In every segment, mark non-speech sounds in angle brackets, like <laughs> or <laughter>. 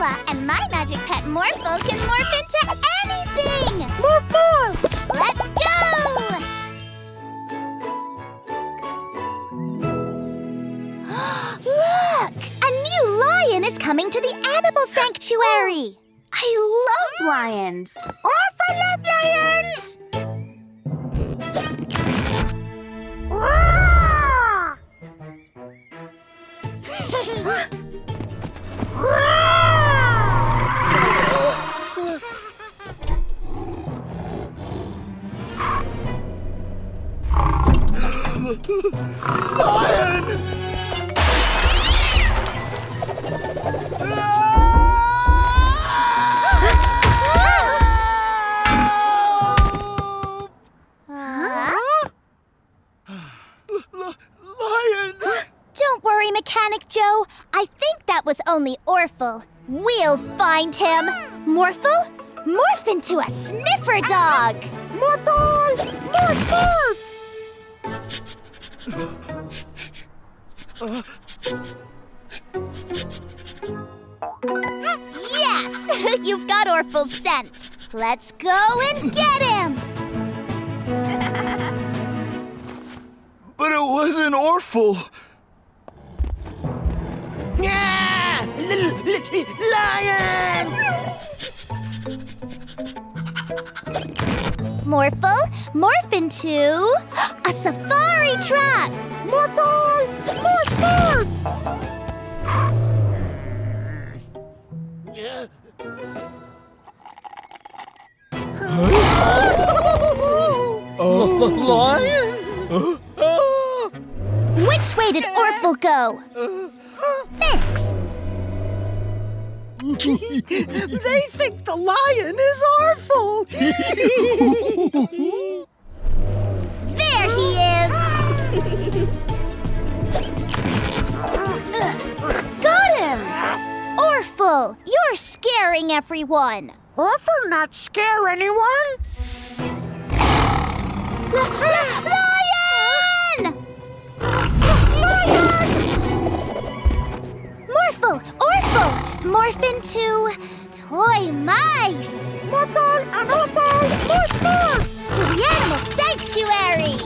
Angela, and my magic pet Morphle can morph into anything! Morph, morph! Let's go! <gasps> Look! A new lion is coming to the animal sanctuary! <gasps> I love lions. Orphle love lions! Lion! Lion Don't worry, Mechanic Joe. I think that was only Orphle. We'll find him. Morphle, morph into a sniffer dog. Morphle! Morph, morph! Yes, <laughs> you've got Orphle's scent. Let's go and get him. <laughs> But it wasn't Orphle. Ah! L- l- l- lion! Morphle, morph into a safari truck. Morphle! Morph, morph! Lion? Which way did Orphle go? Thanks. <laughs> They think the lion is Orphle! There he is. Got him! Orphle, you're scaring everyone. Orphle not scare anyone? Lion! Morphle, Orphle, morph into toy mice Morphle and Orphle! Morph, morph! to the animal sanctuary.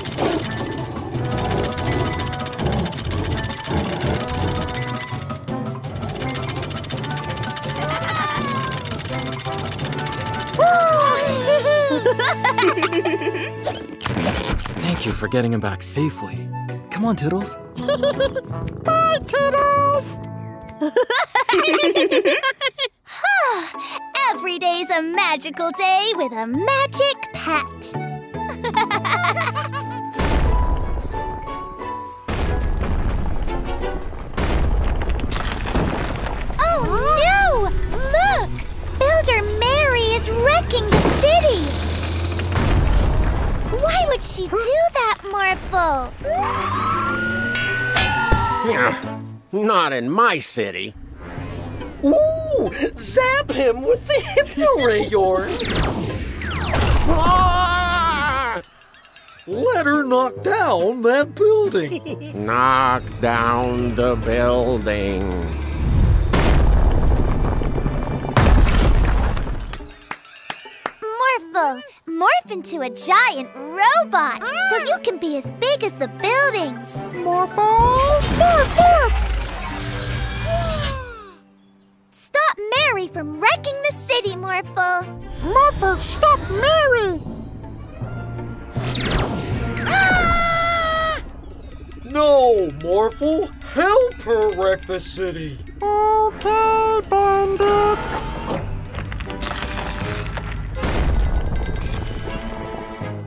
<laughs> Thank you for getting him back safely. Come on, Toodles. <laughs> Bye, Toodles! <laughs> Every day's a magical day with a magic pet. oh no! Look! Builder Mary is wrecking the city! Why would she do that, Morphle? Not in my city. Ooh! Zap him with the hypno ray yours! Ah! Let her knock down that building. <laughs> Knock down the building. Morphle, morph into a giant robot so you can be as big as the buildings. Morphle! Morph, morph! Mary from wrecking the city, Morphle. Morphle, stop Mary! Ah! No, Morphle. Help her wreck the city. Okay, Bandit!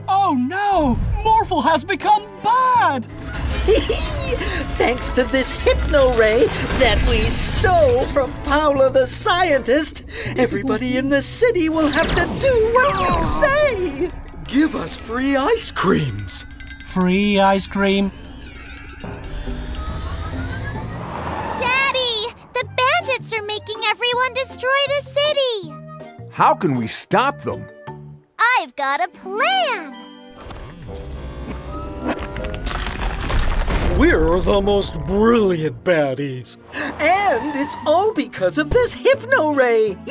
Oh no! Morphle has become bad! <laughs> Thanks to this hypno ray that we stole from Paula the scientist, everybody in the city will have to do what we <laughs> say. Give us free ice creams. Free ice cream. Daddy, the bandits are making everyone destroy the city. How can we stop them? I've got a plan. We're the most brilliant baddies. And it's all because of this hypno ray. <laughs>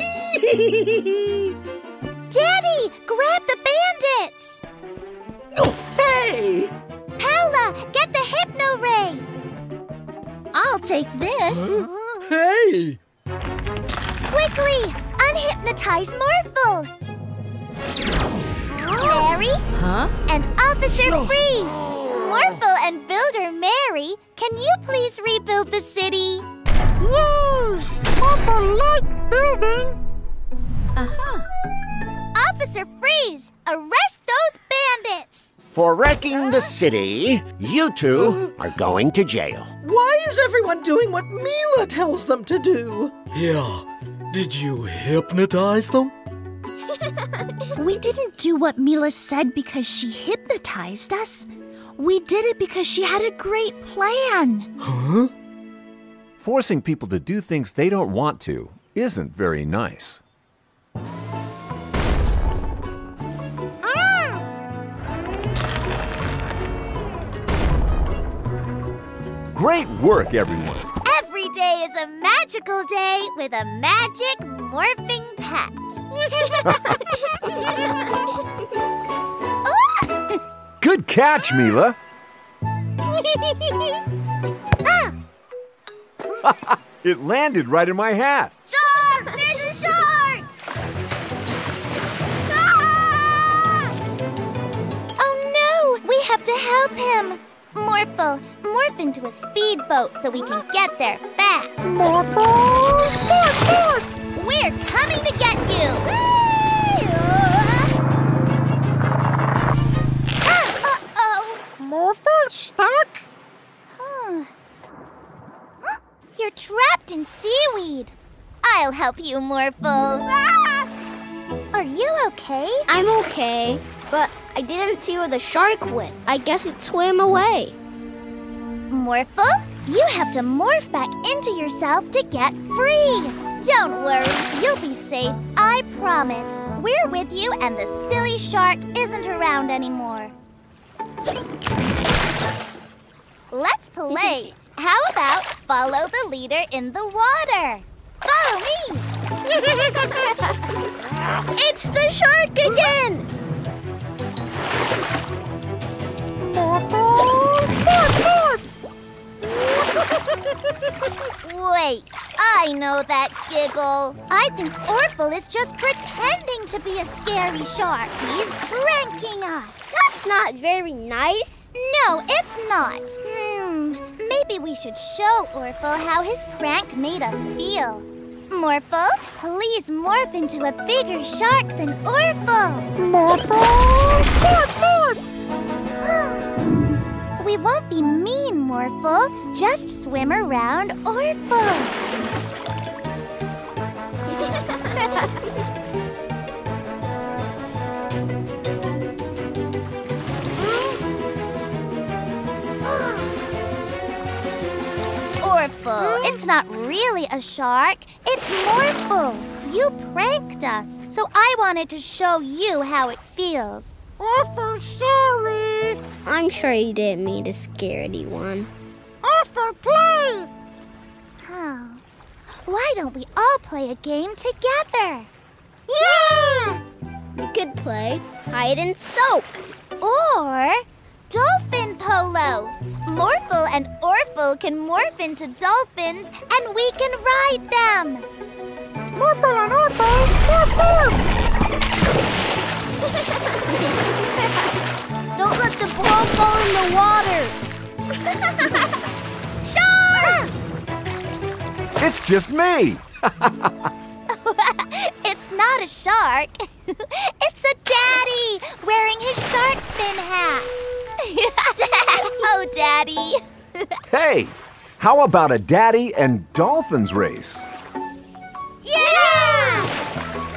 Daddy, grab the bandits! oh, hey! Paula, get the hypno ray! I'll take this. Hey! Quickly, unhypnotize Morphle! Mary? Huh? And Officer Freeze! Morphle and Builder Mary, can you please rebuild the city? Yes! Papa like building! Uh-huh. Officer Freeze, arrest those bandits! For wrecking the city, you two are going to jail. Why is everyone doing what Mila tells them to do? Yeah, did you hypnotize them? <laughs> We didn't do what Mila said because she hypnotized us. We did it because she had a great plan. Huh? Forcing people to do things they don't want to isn't very nice. Ah! Great work, everyone. Every day is a magical day with a magic morphing pet. <laughs> <laughs> Good catch, Mila. <laughs> It landed right in my hat. Shark! There's a shark! Ah! Oh no! We have to help him! Morphle, morph into a speedboat so we can get there fast. Morphle! Morph, morph! We're coming to get you! Morphle stuck? Huh. You're trapped in seaweed. I'll help you, Morphle. Are you okay? I'm okay, but I didn't see where the shark went. I guess it swam away. Morphle, you have to morph back into yourself to get free. Don't worry, you'll be safe, I promise. We're with you, and the silly shark isn't around anymore. Let's play. How about follow the leader in the water? Follow me. <laughs> It's the shark again! Morphle! Morph, morph! Wait, I know that giggle. I think Orphle is just pretending to be a scary shark. He's pranking us. That's not very nice. No, it's not. Hmm, maybe we should show Orphle how his prank made us feel. Morphle, please morph into a bigger shark than Orphle. Morphle! Morph, morph! We won't be mean, Morphle. Just swim around. Orphle, it's not really a shark. It's Morphle. You pranked us, so I wanted to show you how it feels. Orphle sorry! I'm sure you didn't mean to scare anyone. Orphle play! Oh. Why don't we all play a game together? Yeah! We could play hide and soak. Or dolphin polo. Morphle and Orphle can morph into dolphins and we can ride them. Morphle and Orphle! Morph, morph! <laughs> Don't let the ball fall in the water. <laughs> Shark! It's just me. <laughs> it's not a shark. it's a daddy wearing his shark fin hat. oh, daddy. Hey, how about a daddy and dolphins race? Yeah! Every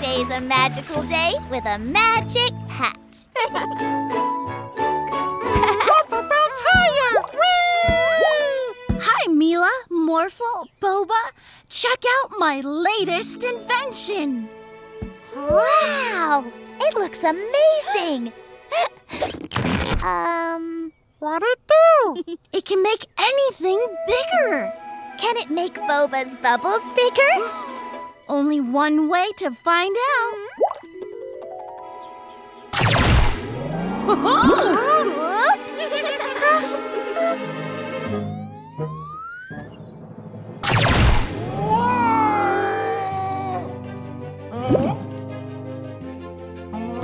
day's a magical day with a magic hat. Morphle bounce higher! Whee! Hi, Mila, Morphle, Boba. Check out my latest invention. Wow! It looks amazing! <gasps> Um, What it do? <laughs> It can make anything bigger. can it make Boba's bubbles bigger? <laughs> Only one way to find out. Oops! Oh uh-huh.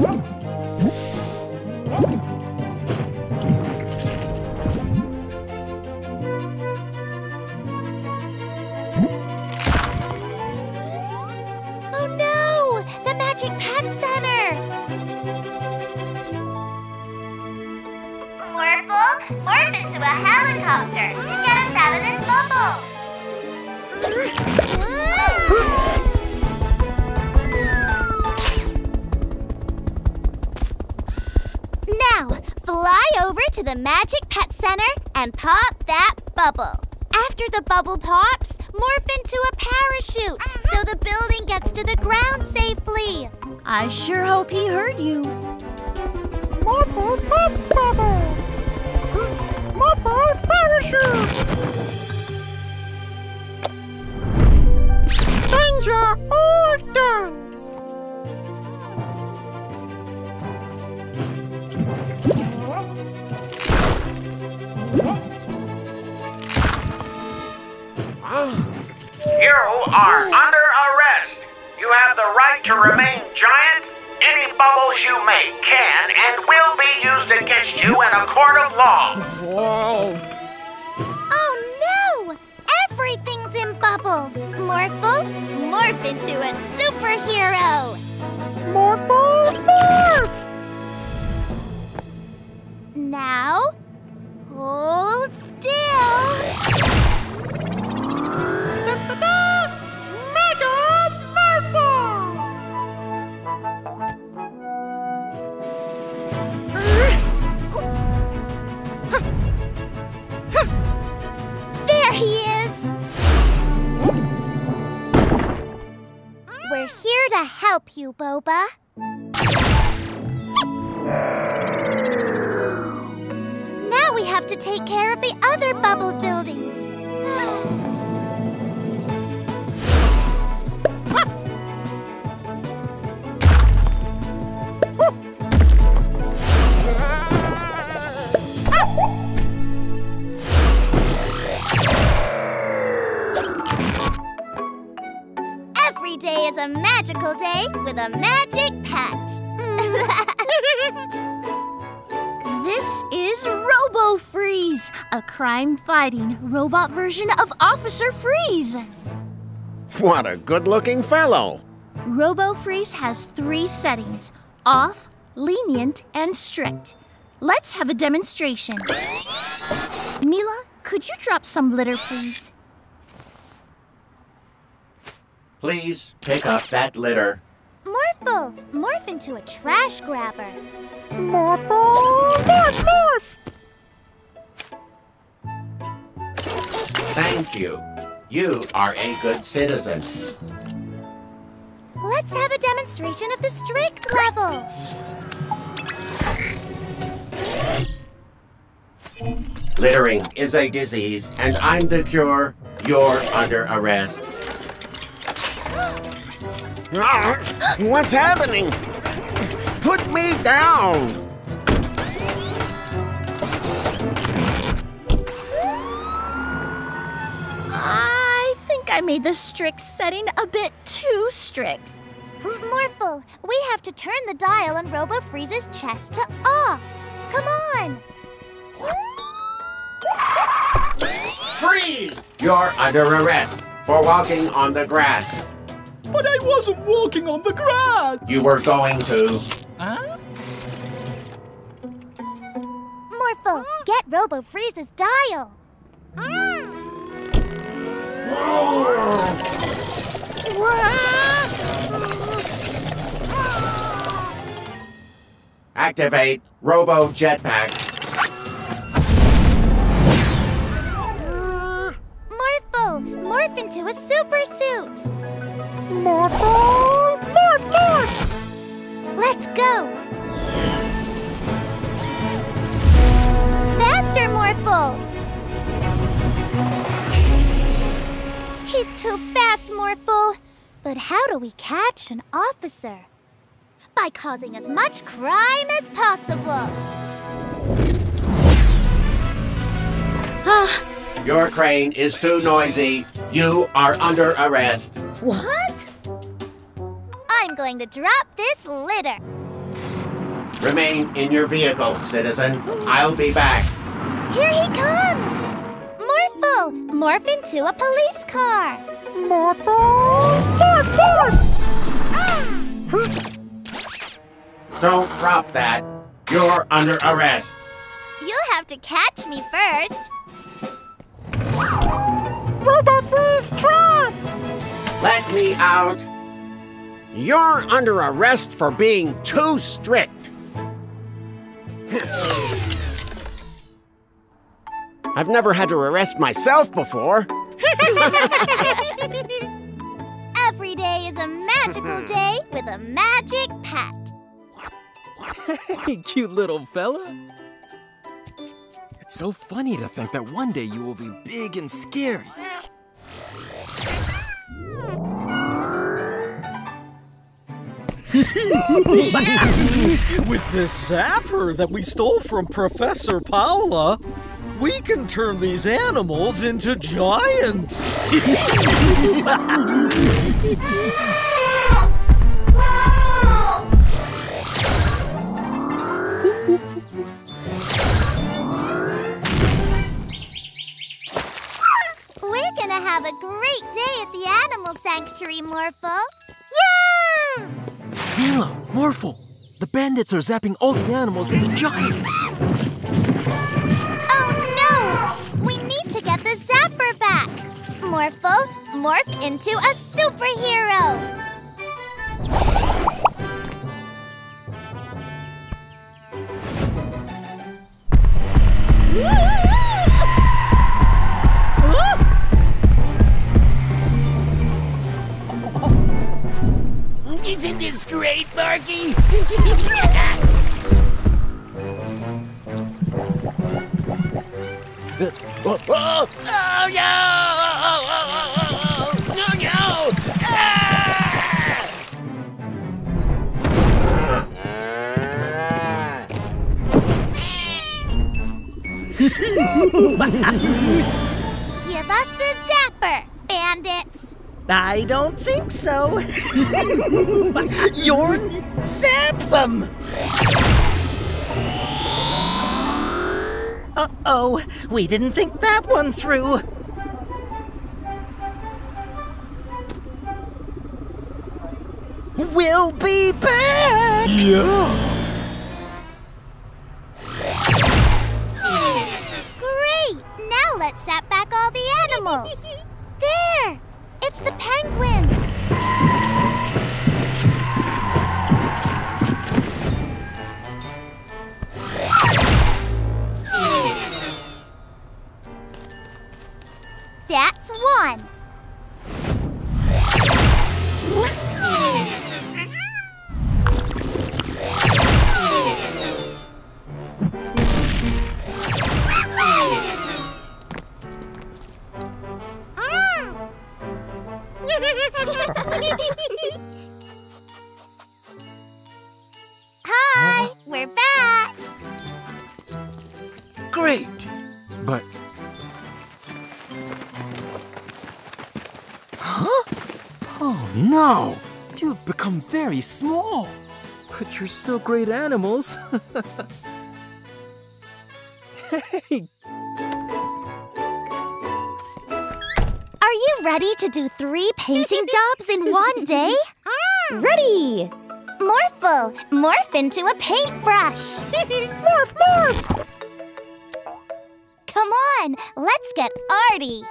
uh-huh. Morph into a helicopter to get us out of this bubble! Now, fly over to the Magic Pet Center and pop that bubble. After the bubble pops, morph into a parachute so the building gets to the ground safely. I sure hope he heard you. Morphle pop bubble. Morphle parachute. Danger all done. You are under arrest. You have the right to remain giant. Any bubbles you make can and will be used against you in a court of law. Oh no! Everything's in bubbles! Morphle, morph into a superhero! Morphle morph. Now, hold still. Da-da-da! Mega help you, Boba. Now we have to take care of the other bubble buildings. A magical day with a magic pet. <laughs> This is Robo Freeze, a crime fighting robot version of Officer Freeze. What a good looking fellow. Robo Freeze has three settings off, lenient, and strict. Let's have a demonstration. Mila, could you drop some litter, please? Please pick up that litter. Morphle, morph into a trash grabber. Morphle morph morph. Thank you. You are a good citizen. Let's have a demonstration of the strict level. Littering is a disease, and I'm the cure. You're under arrest. <gasps> What's happening? Put me down! I think I made the strict setting a bit too strict. Morphle, we have to turn the dial on Robo Freeze's chest to off. Come on. Freeze! You're under arrest for walking on the grass. But I wasn't walking on the grass. You were going to. Huh? Morphle, get Robo Freeze's dial. Activate Robo Jetpack. Morphle, morph into a super suit. Morphle morph morph. Let's go. faster, Morphle! He's too fast, Morphle. But how do we catch an officer? By causing as much crime as possible. Your crane is too noisy. You are under arrest. What? I'm going to drop this litter. Remain in your vehicle, citizen. I'll be back. Here he comes! Morphle! Morph into a police car! Morphle! Morph, morph! Don't drop that. You're under arrest. You'll have to catch me first. Robot Freeze trapped! Let me out. You're under arrest for being too strict. I've never had to arrest myself before. <laughs> Every day is a magical <laughs> day with a magic pet. Hey, cute little fella. It's so funny to think that one day you will be big and scary. <laughs> <laughs> With this zapper that we stole from Professor Paula, we can turn these animals into giants. We're gonna have a great day at the animal sanctuary, Morphle. Mila, Morphle, the bandits are zapping all the animals into giants. Oh no! We need to get the zapper back. Morphle, morph into a superhero. <laughs> Isn't this great, Marky? Oh, oh, Oh no! No, no! Ah! Give us the zapper, bandits. I don't think so. <laughs> Yorn, zap them! Uh-oh, we didn't think that one through. We'll be back! Yeah! Great! Now let's zap back all the animals. <laughs> there! It's the penguin. <gasps> That's one. Oh no! You've become very small! But you're still great animals. <laughs> hey, Are you ready to do three painting jobs in one day? <laughs> Ah. Ready! Morphle, morph into a paintbrush. <laughs> morph, morph! Come on, let's get arty.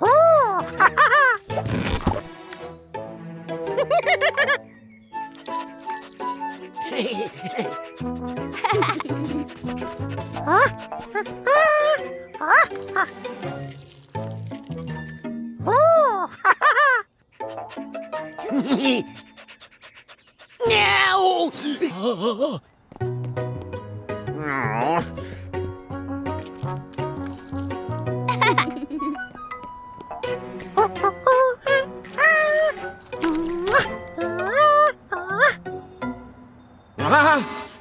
Oh, now! <laughs> Ah! <laughs>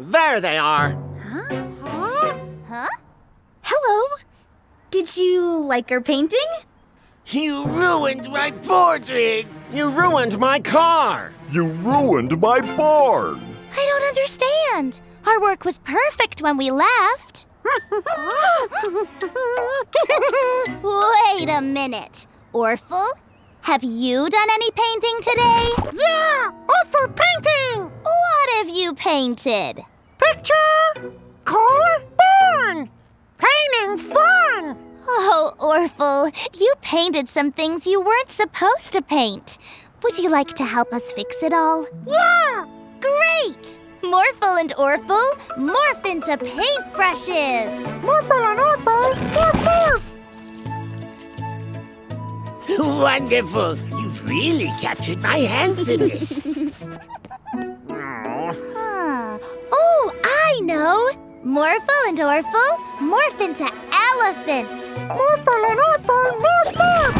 There they are. Like our painting? You ruined my portrait! You ruined my car! You ruined my barn! I don't understand. Our work was perfect when we left. <laughs> Wait a minute. Orphle, have you done any painting today? Yeah, Orphle painting! What have you painted? Picture, car, barn! Painting fun! Oh, Orphle, you painted some things you weren't supposed to paint. Would you like to help us fix it all? Yeah! Great! Morphle and Orphle, morph into paintbrushes! Morphle and Orphle, morph, morph! Wonderful! You've really captured my hands in this. <laughs> Huh. Oh, I know! Morphle and Orphle, morph into elephants! Morphle and Orphle, morph, morph!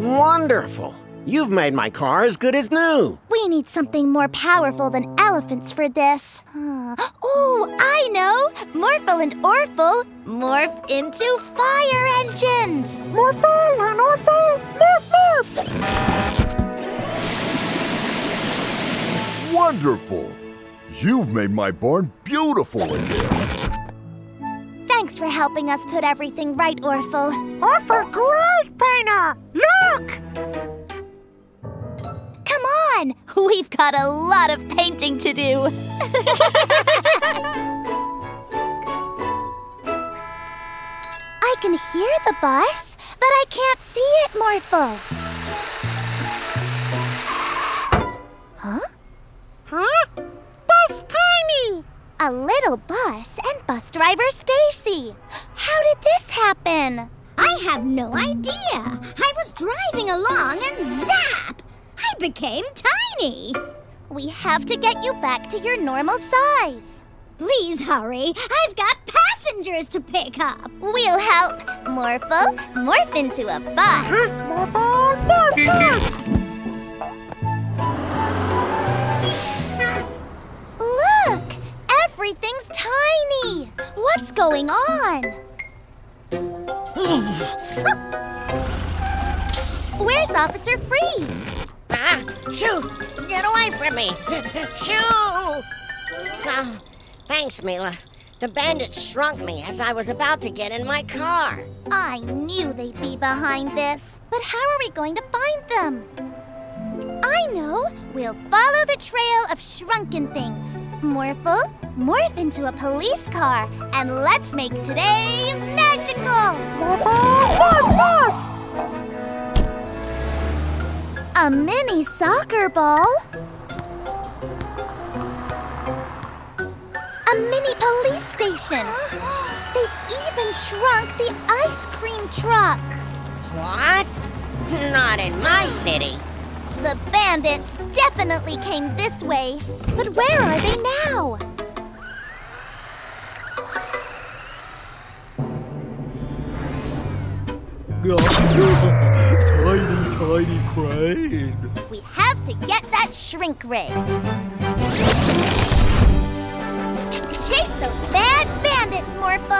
Wonderful! You've made my car as good as new. We need something more powerful than elephants for this. <gasps> Oh, I know! Morphle and Orphle morph into fire engines! Morphle and Orphle, morph, morph! Wonderful! You've made my barn beautiful again. Thanks for helping us put everything right, Orphle. Orphle, great painter! Look! On! We've got a lot of painting to do. <laughs> I can hear the bus, but I can't see it, Morphle. Huh? Huh? Bus Tiny! A little bus and bus driver Stacy. How did this happen? I have no idea. I was driving along and zap! I became tiny. We have to get you back to your normal size. Please hurry. I've got passengers to pick up. We'll help. Morphle, morph into a bus. Morphle, morph, morph! Look! Everything's tiny! What's going on? Where's Officer Freeze? Ah, shoo! Get away from me! <laughs> shoo! Ah, thanks, Mila. The bandits shrunk me as I was about to get in my car. I knew they'd be behind this. But how are we going to find them? I know! We'll follow the trail of shrunken things. Morphle, morph into a police car, and let's make today magical! Morphle, morph, morph! A mini soccer ball? A mini police station! They've even shrunk the ice cream truck! What? Not in my city. The bandits definitely came this way. But where are they now? <laughs> tiny, tiny crane. We have to get that shrink ray. Chase those bad bandits, Morphle. <laughs>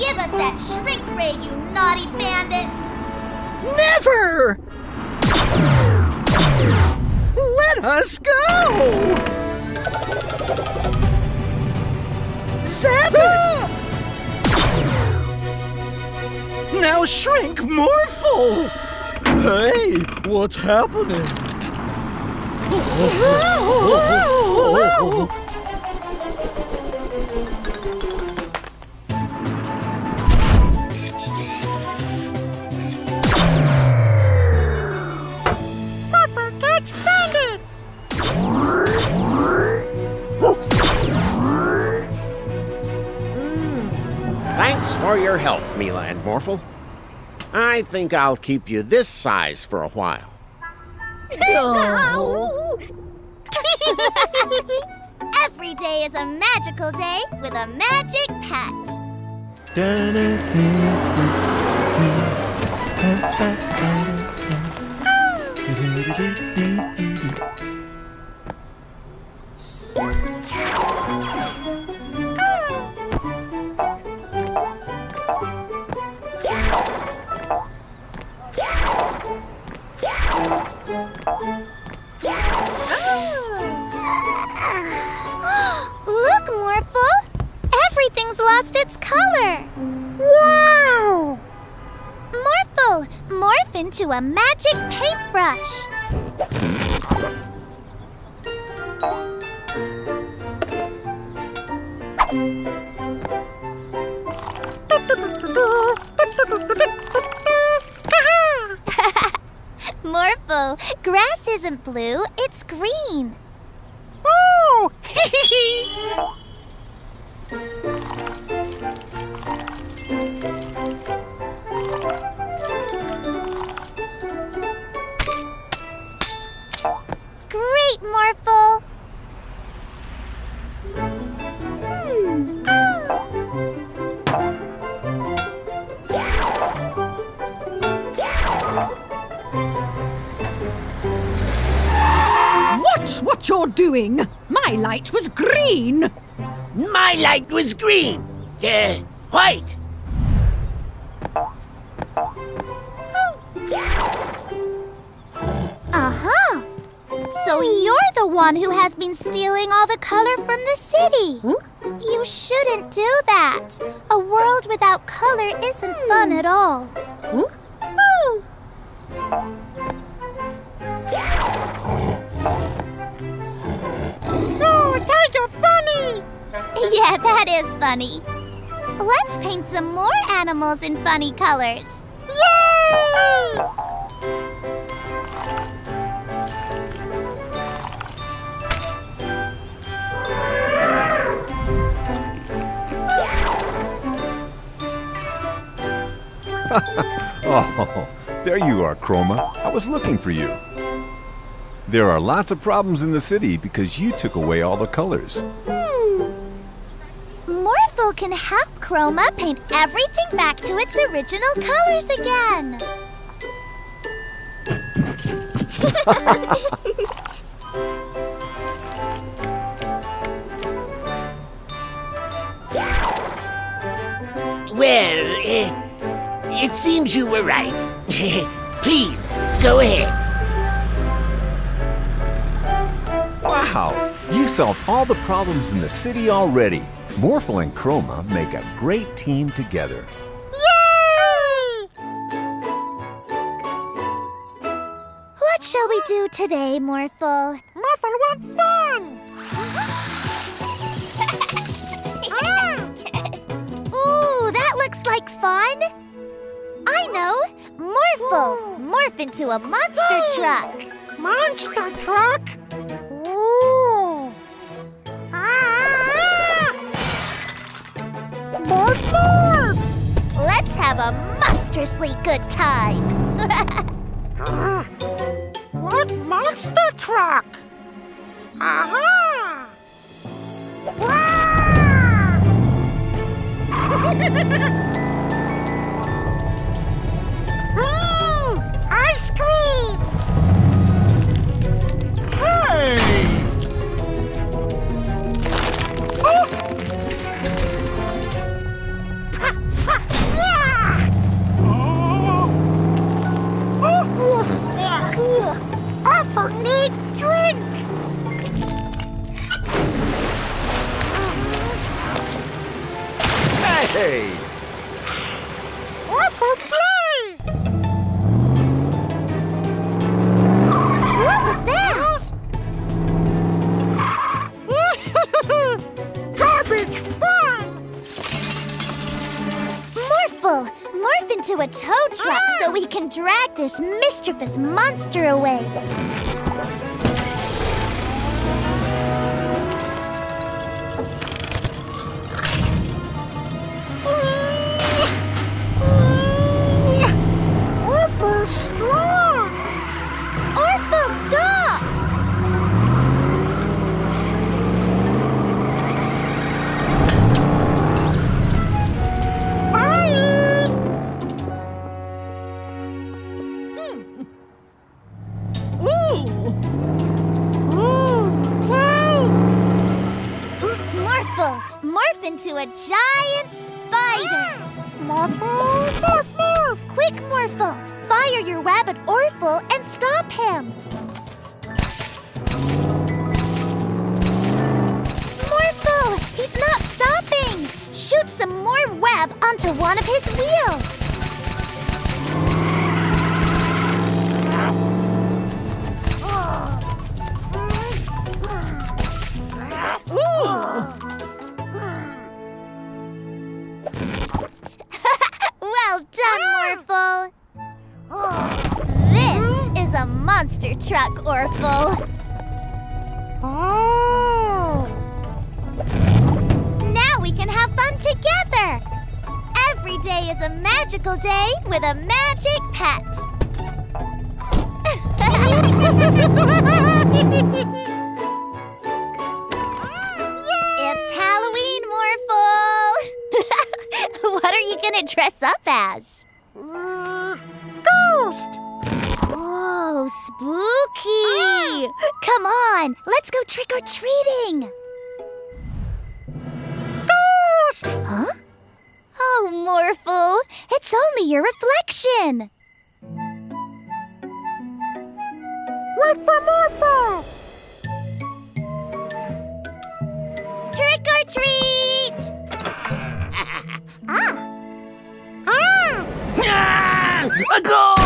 Give us that shrink ray, you naughty bandits. Never! Let us go! It! Now shrink Morphle! Hey, what's happening? Whoa. your help, Mila and Morphle. I think I'll keep you this size for a while. <laughs> Every day is a magical day with a magic pet. <gasps> Look, Morphle! Everything's lost its color! Wow! Morphle, morph into a magic paintbrush! <laughs> Morphle, grass isn't blue, it's green. Oh! <laughs> Great, Morphle! What you're doing! My light was green! My light was green. Uh, white. Uh-huh. So you're the one who has been stealing all the color from the city. You shouldn't do that. A world without color isn't fun at all. Oh, <laughs> Yeah, that is funny. Let's paint some more animals in funny colors. Yay! <laughs> oh, there you are, Chroma. I was looking for you. There are lots of problems in the city because you took away all the colors. Morphle can help Chroma paint everything back to its original colors again. <laughs> Well, uh, it seems you were right. <laughs> Please, go ahead. Wow! You solved all the problems in the city already. Morphle and Chroma make a great team together. Yay! What shall we do today, Morphle? Morphle want fun! <laughs> Ooh, that looks like fun. I know. Morphle, morph into a monster truck. Monster truck? Ooh! Ah! Morph, morph! Let's have a monstrously good time. <laughs> What monster truck? Uh-huh. Aha! <laughs> Mmm! Ice cream! Hey! Offer mischievous monster away. Let's go trick or treating. Ghost. Huh? Oh, Morphle, it's only your reflection. Wait for Morphle. Trick or treat! <laughs> ah, Ah. <laughs> Ah! A ghost!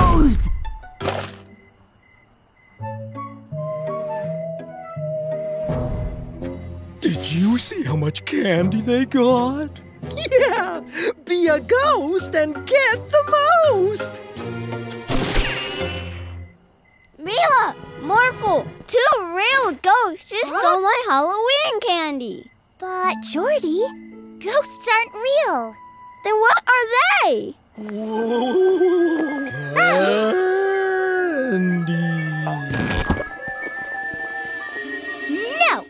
See how much candy they got? Yeah, be a ghost and get the most. Mila! Morphle! Two real ghosts just stole my Halloween candy. but Jordy, ghosts aren't real. Then what are they? Candy. No!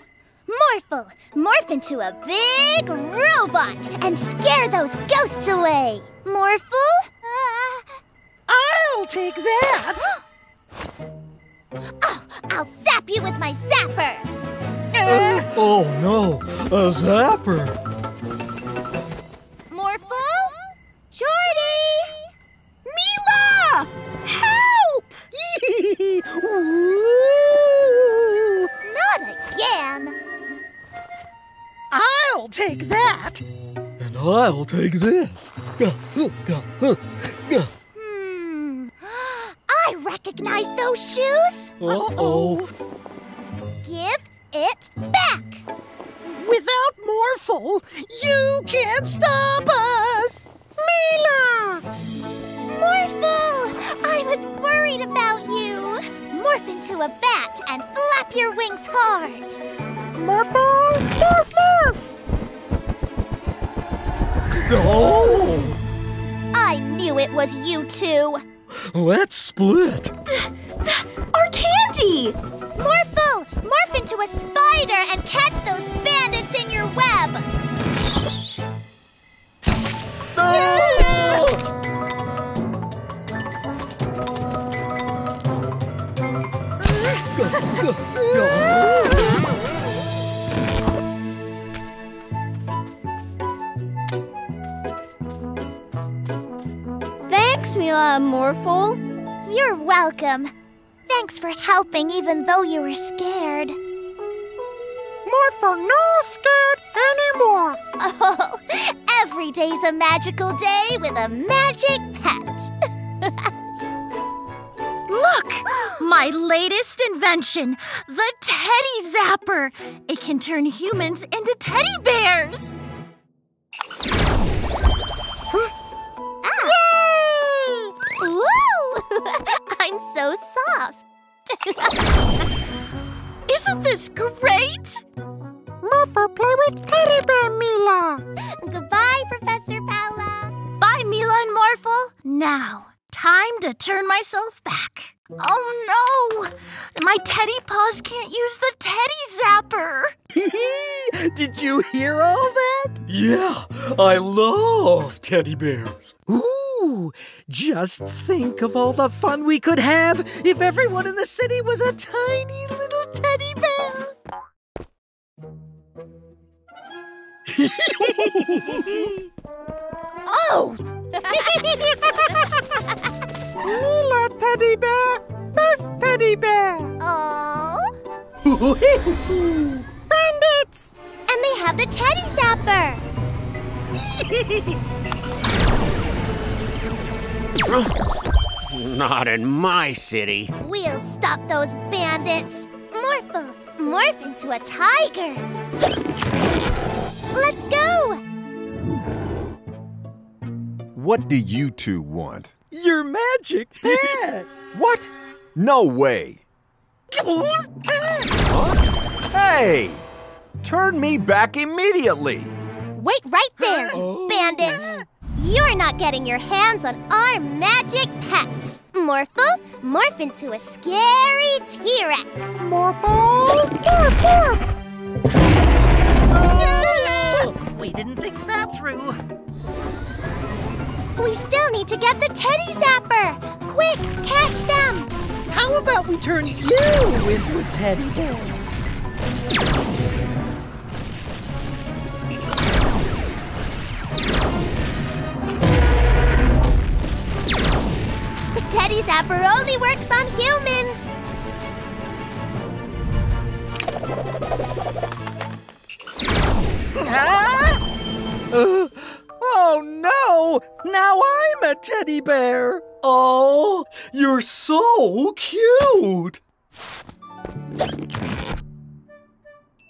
Morphle, morph into a big robot and scare those ghosts away. Morphle? I'll take that. <gasps> Oh, I'll zap you with my zapper. Eh, oh no, a zapper. And I'll take this. Gah, huh, gah, huh, gah. Hmm. <gasps> I recognize those shoes. Uh-oh. Give it back. Without Morphle, you can't stop magical day with a magic pet. Look! My latest invention, the Teddy Zapper. It can turn humans into teddy bears. Yay! Woo! <laughs> I'm so soft. <laughs> Isn't this great? Morphle play with teddy bear, Mila. Goodbye, Professor Paula. Bye, Mila and Morphle. Now, time to turn myself back. Oh no! My teddy paws can't use the teddy zapper. <laughs> Did you hear all that? Yeah, I love teddy bears. Ooh, just think of all the fun we could have if everyone in the city was a tiny little teddy bear. Oh! Mila teddy bear, best teddy bear. Oh. Bandits! And they have the teddy zapper. Not in my city. We'll stop those bandits. Morphle, morph into a tiger. Let's go. What do you two want? Your magic pet. <laughs> What? No way. Hey! Turn me back immediately! Wait right there, <gasps> oh. bandits. You're not getting your hands on our magic pets. Morphle, morph into a scary T-Rex. Morphle, morph, morph! <laughs> we didn't think that through. We still need to get the teddy zapper. Quick, catch them. How about we turn you into a teddy bear? The teddy zapper only works on humans. Teddy bear! Oh, you're so cute!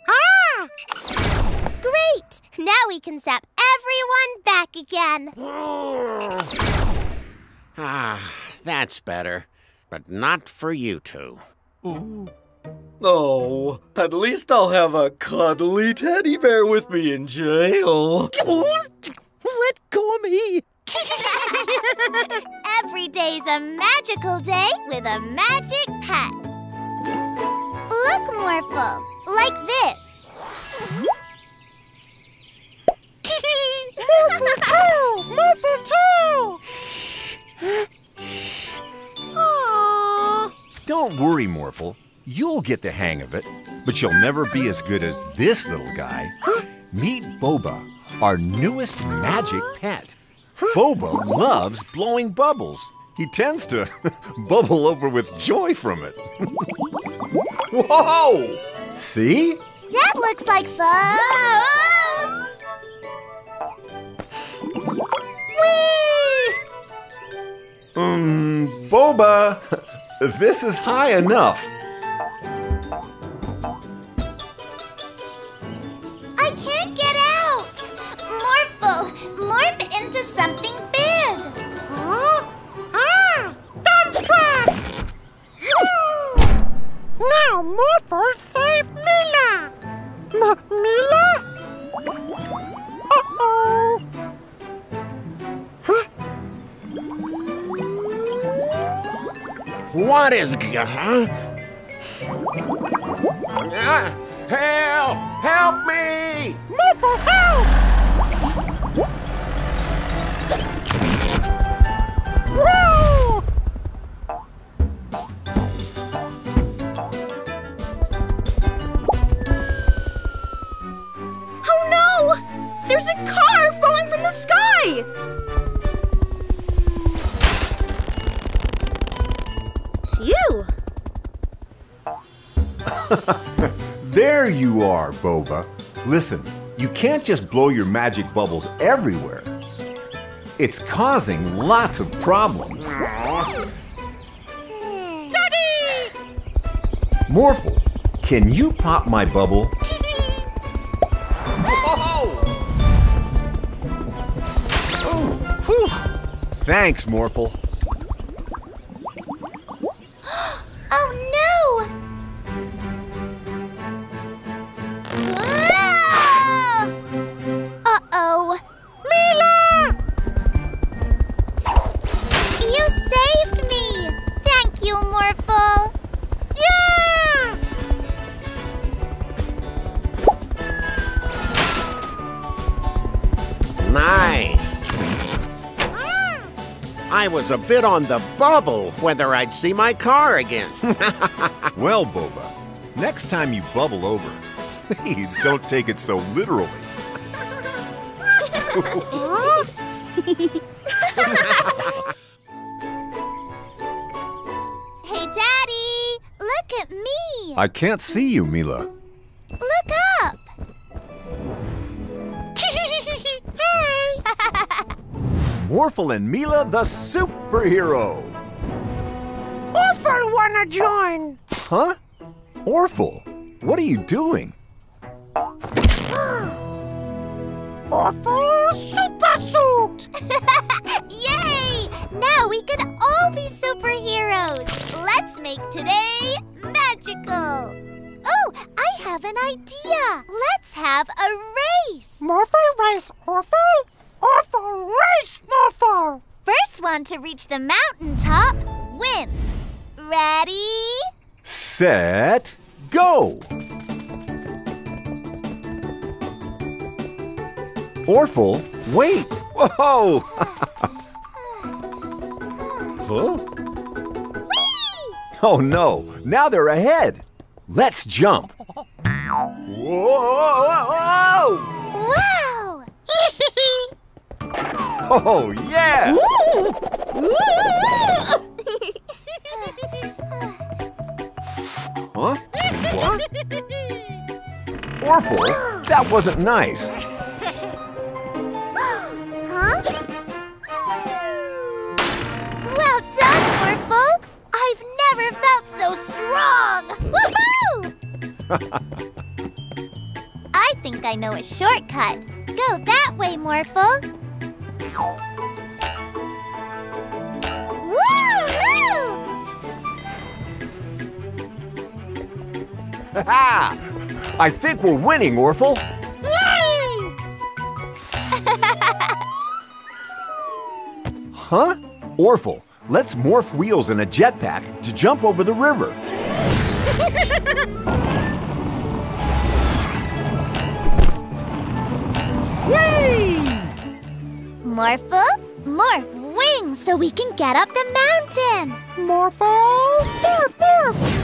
Ah! Great! Now we can zap everyone back again. <sighs> Ah, that's better. But not for you two. Oh, at least I'll have a cuddly teddy bear with me in jail. Let go of me! <laughs> Every day's a magical day with a magic pet. Look, Morphle, like this. Morphle too! Morphle too! <gasps> Don't worry, Morphle. You'll get the hang of it, but you'll never be as good as this little guy. <gasps> Meet Boba, our newest magic pet. Boba loves blowing bubbles. He tends to <laughs> bubble over with joy from it. Whoa! See? That looks like fun. Whee! Um, Boba, <laughs> this is high enough. Morphle, morph into something big. Huh? Ah! Dump truck! Now Morphle save Mila! M Mila? Uh-oh! Huh? What is. g- Huh? Ah, help! Help me! Morphle, help! There's a car falling from the sky! Phew! <laughs> There you are, Boba. Listen, you can't just blow your magic bubbles everywhere. It's causing lots of problems. Daddy! Morphle, can you pop my bubble? Thanks, Morphle. <gasps> Oh no! I was a bit on the bubble whether I'd see my car again. <laughs> Well, Boba, next time you bubble over, <laughs> please don't take it so literally. <laughs> Hey, Daddy! Look at me! I can't see you, Mila. Morphle and Mila the superhero. Orphle wanna join. Huh? Orphle, what are you doing? Orphle super suit. <laughs> Yay! Now we can all be superheroes! Let's make today magical! Oh, I have an idea! Let's have a race! Morphle race Orphle. Orphle race Morphle. First one to reach the mountaintop wins. Ready? Set, go! Orphle, wait! Whoa! <laughs> huh? Oh no, now they're ahead. Let's jump. Whoa! Wow! <laughs> Oh yeah! Huh? What? Orphle, that wasn't nice. huh? Well done, Orphle! I've never felt so strong! Woohoo! <laughs> I think I know a shortcut. Go that way, Morphle. Woo! <laughs> Ha! I think we're winning, Orphle. <laughs> Huh? Orphle, let's morph wheels in a jetpack to jump over the river. Morphle, morph wings so we can get up the mountain. Morphle, morph, morph.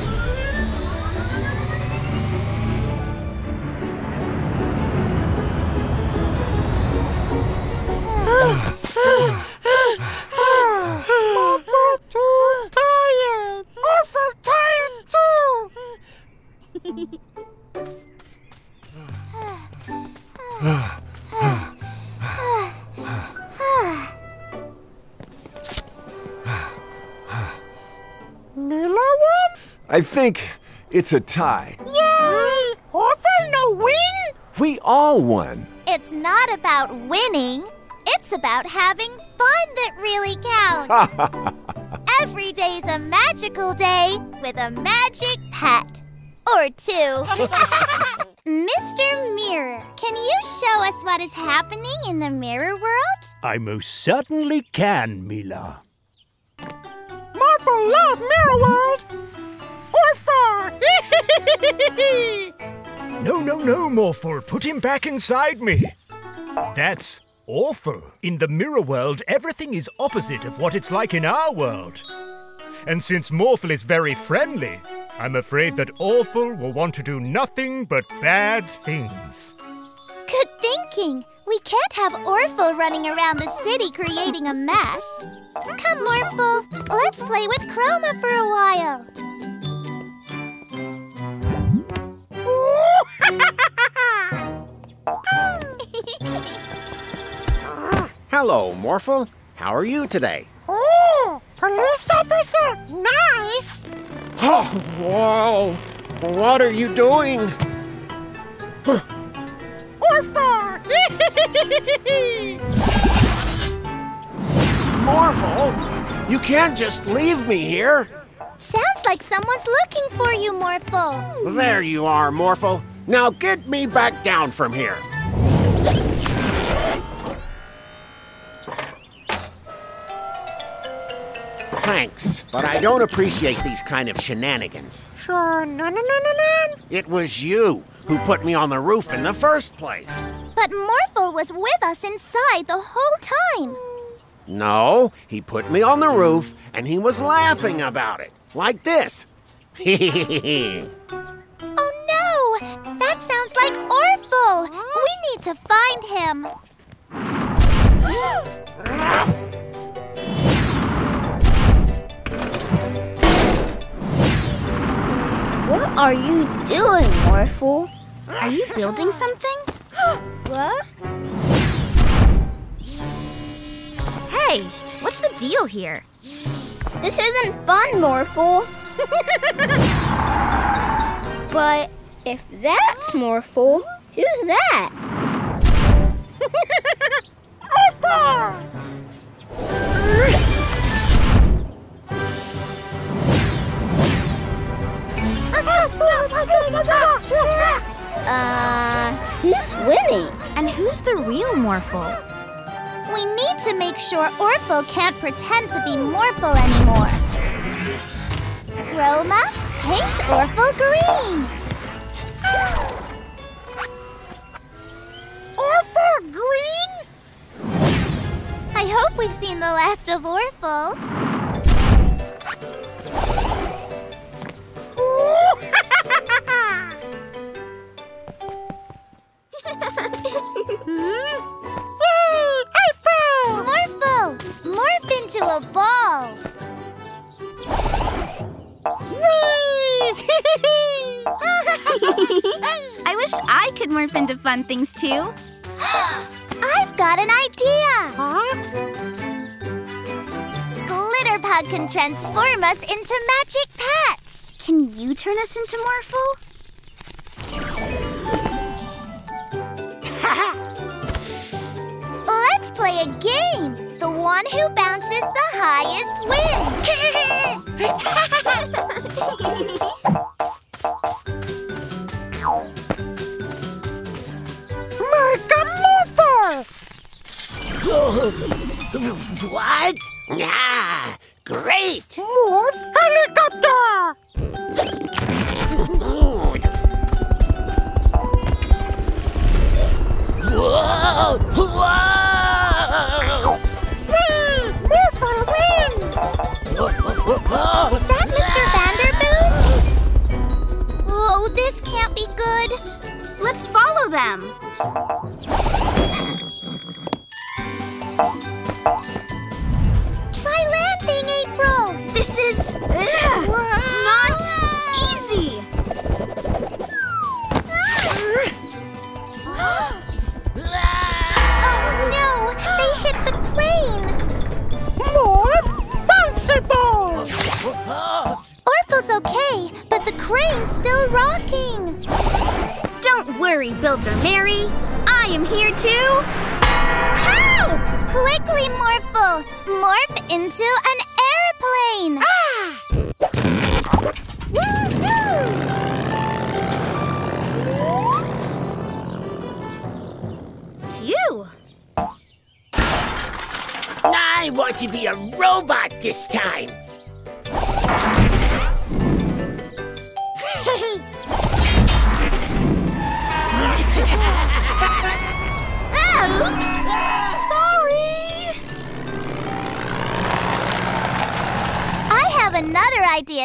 Morphle too tired. Orphle tired too. Mila won? I think it's a tie. Yay! Orphle no win? We all won. It's not about winning. It's about having fun that really counts. <laughs> Every day's a magical day with a magic pet. Or two. <laughs> Mr. Mirror, can you show us what is happening in the mirror world? I most certainly can, Mila. Morphle love Mirror World. Orphle! No, no, no, Morphle. Put him back inside me. That's awful. In the mirror world, everything is opposite of what it's like in our world. And since Morphle is very friendly, I'm afraid that Orphle will want to do nothing but bad things. Good thinking. We can't have Orphle running around the city creating a mess. Come, Morphle. Let's play with Chroma for a while. <laughs> Hello, Morphle. How are you today? Oh, police officer, nice. Oh, whoa! What are you doing? Orphle! <laughs> Morphle, you can't just leave me here. Sounds like someone's looking for you, Morphle. There you are, Morphle. Now get me back down from here. Thanks, but I don't appreciate these kind of shenanigans. Sure, no, no, no, no, no. It was you who put me on the roof in the first place. But Morphle was with us inside the whole time. No, he put me on the roof and he was laughing about it, like this. <laughs> oh no! That sounds like Orphle! We need to find him! what are you doing, Orphle? Are you building something? <gasps> what? Hey, what's the deal here? This isn't fun, Morphle. but if that's Morphle, who's that? Uh, who's winning? And who's the real Morphle? We need to make sure Orphle can't pretend to be Morphle anymore. Chroma, paint Orphle green. Orphle green? I hope we've seen the last of Orphle. <laughs> Morphle! Hmm? Morph into a ball! <laughs> I wish I could morph into fun things too. <gasps> I've got an idea! Huh? Glitterpug can transform us into magic pets! Can you turn us into Morphle? <laughs> Let's play a game! The one who bounces the highest wins! <laughs> <laughs> what? Ah, great! Morph helicopter! <laughs> Whoa! Whoa! Them.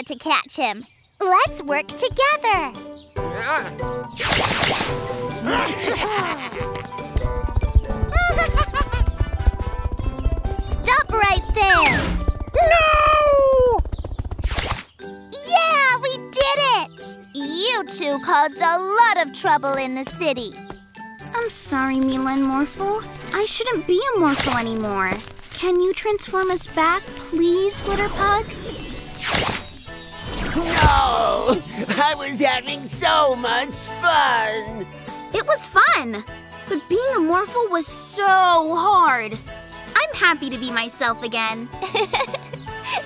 To catch him. Let's work together. Stop right there! No! Yeah, we did it! You two caused a lot of trouble in the city. I'm sorry, Mila and Morphle. I shouldn't be a Morphle anymore. Can you transform us back, please, Glitterpug? I was having so much fun! It was fun, but being a Morphle was so hard. I'm happy to be myself again. <laughs>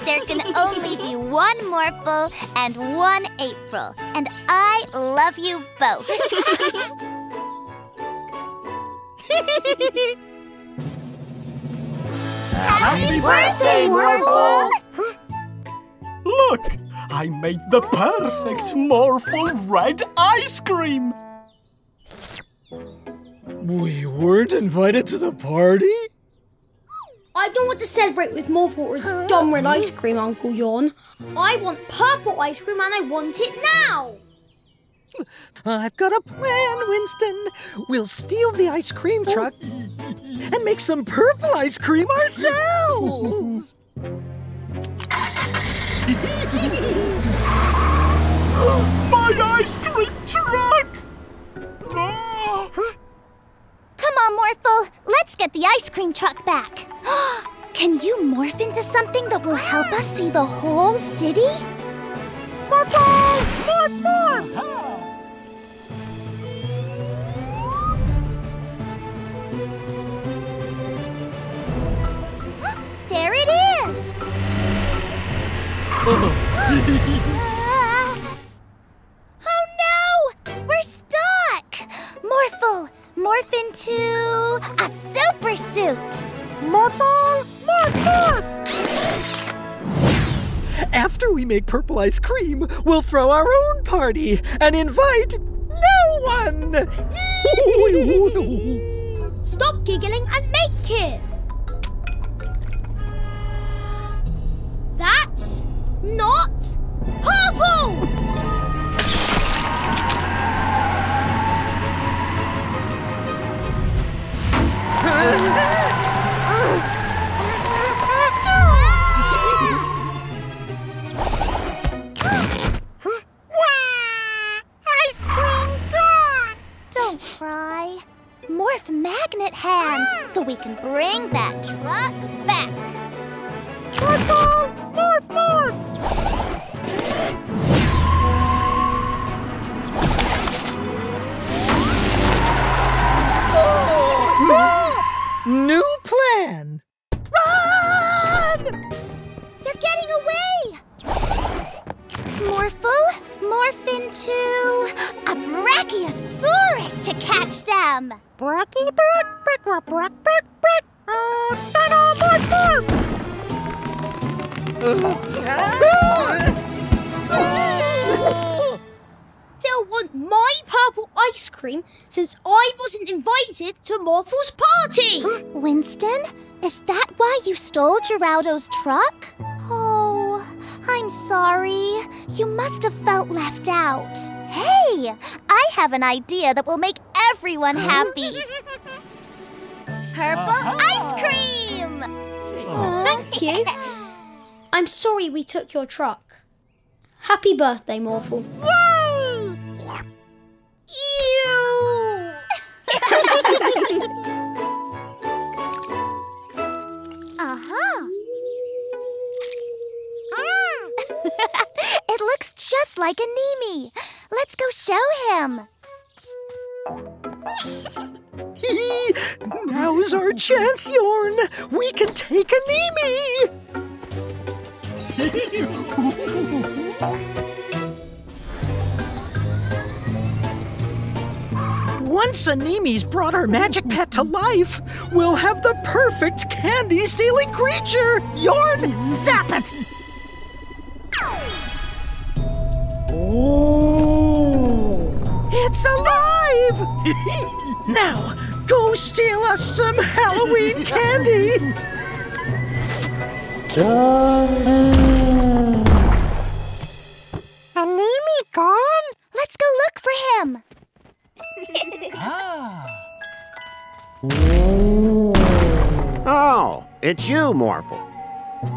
There can only be one Morphle and one April, and I love you both. <laughs> Happy birthday, Morphle! Look! I made the perfect Morphle red ice cream! We weren't invited to the party? I don't want to celebrate with Morphle's dumb red ice cream, Uncle Yawn. I want purple ice cream and I want it now! I've got a plan, Winston. We'll steal the ice cream truck and make some purple ice cream ourselves. <laughs> <laughs> My ice cream truck! Ah! Come on, Morphle. Let's get the ice cream truck back. <gasps> Can you morph into something that will help us see the whole city? Morphle! Morph, morph! Oh. <laughs> oh no! We're stuck! Morphle, morph into a super suit! Morphle, morph, morph! After we make purple ice cream, we'll throw our own party and invite no one! <laughs> <laughs> Stop giggling and make it! Stole Geraldo's truck? Oh, I'm sorry. You must have felt left out. Hey, I have an idea that will make everyone happy. <laughs> Purple ice cream! <laughs> Thank you. I'm sorry we took your truck. Happy birthday, Morphle. Yay! uh-huh. <laughs> it looks just like a Nemi. Let's go show him. <laughs> Now's our chance, Yorn! We can take a Nemi! <laughs> Once Anemi's brought our magic pet to life, we'll have the perfect candy stealing creature! Yorn, zap it! Oh, it's alive! <laughs> now, go steal us some Halloween candy! Anemi gone? Let's go look for him. <laughs> ah. Oh, it's you, Morphle.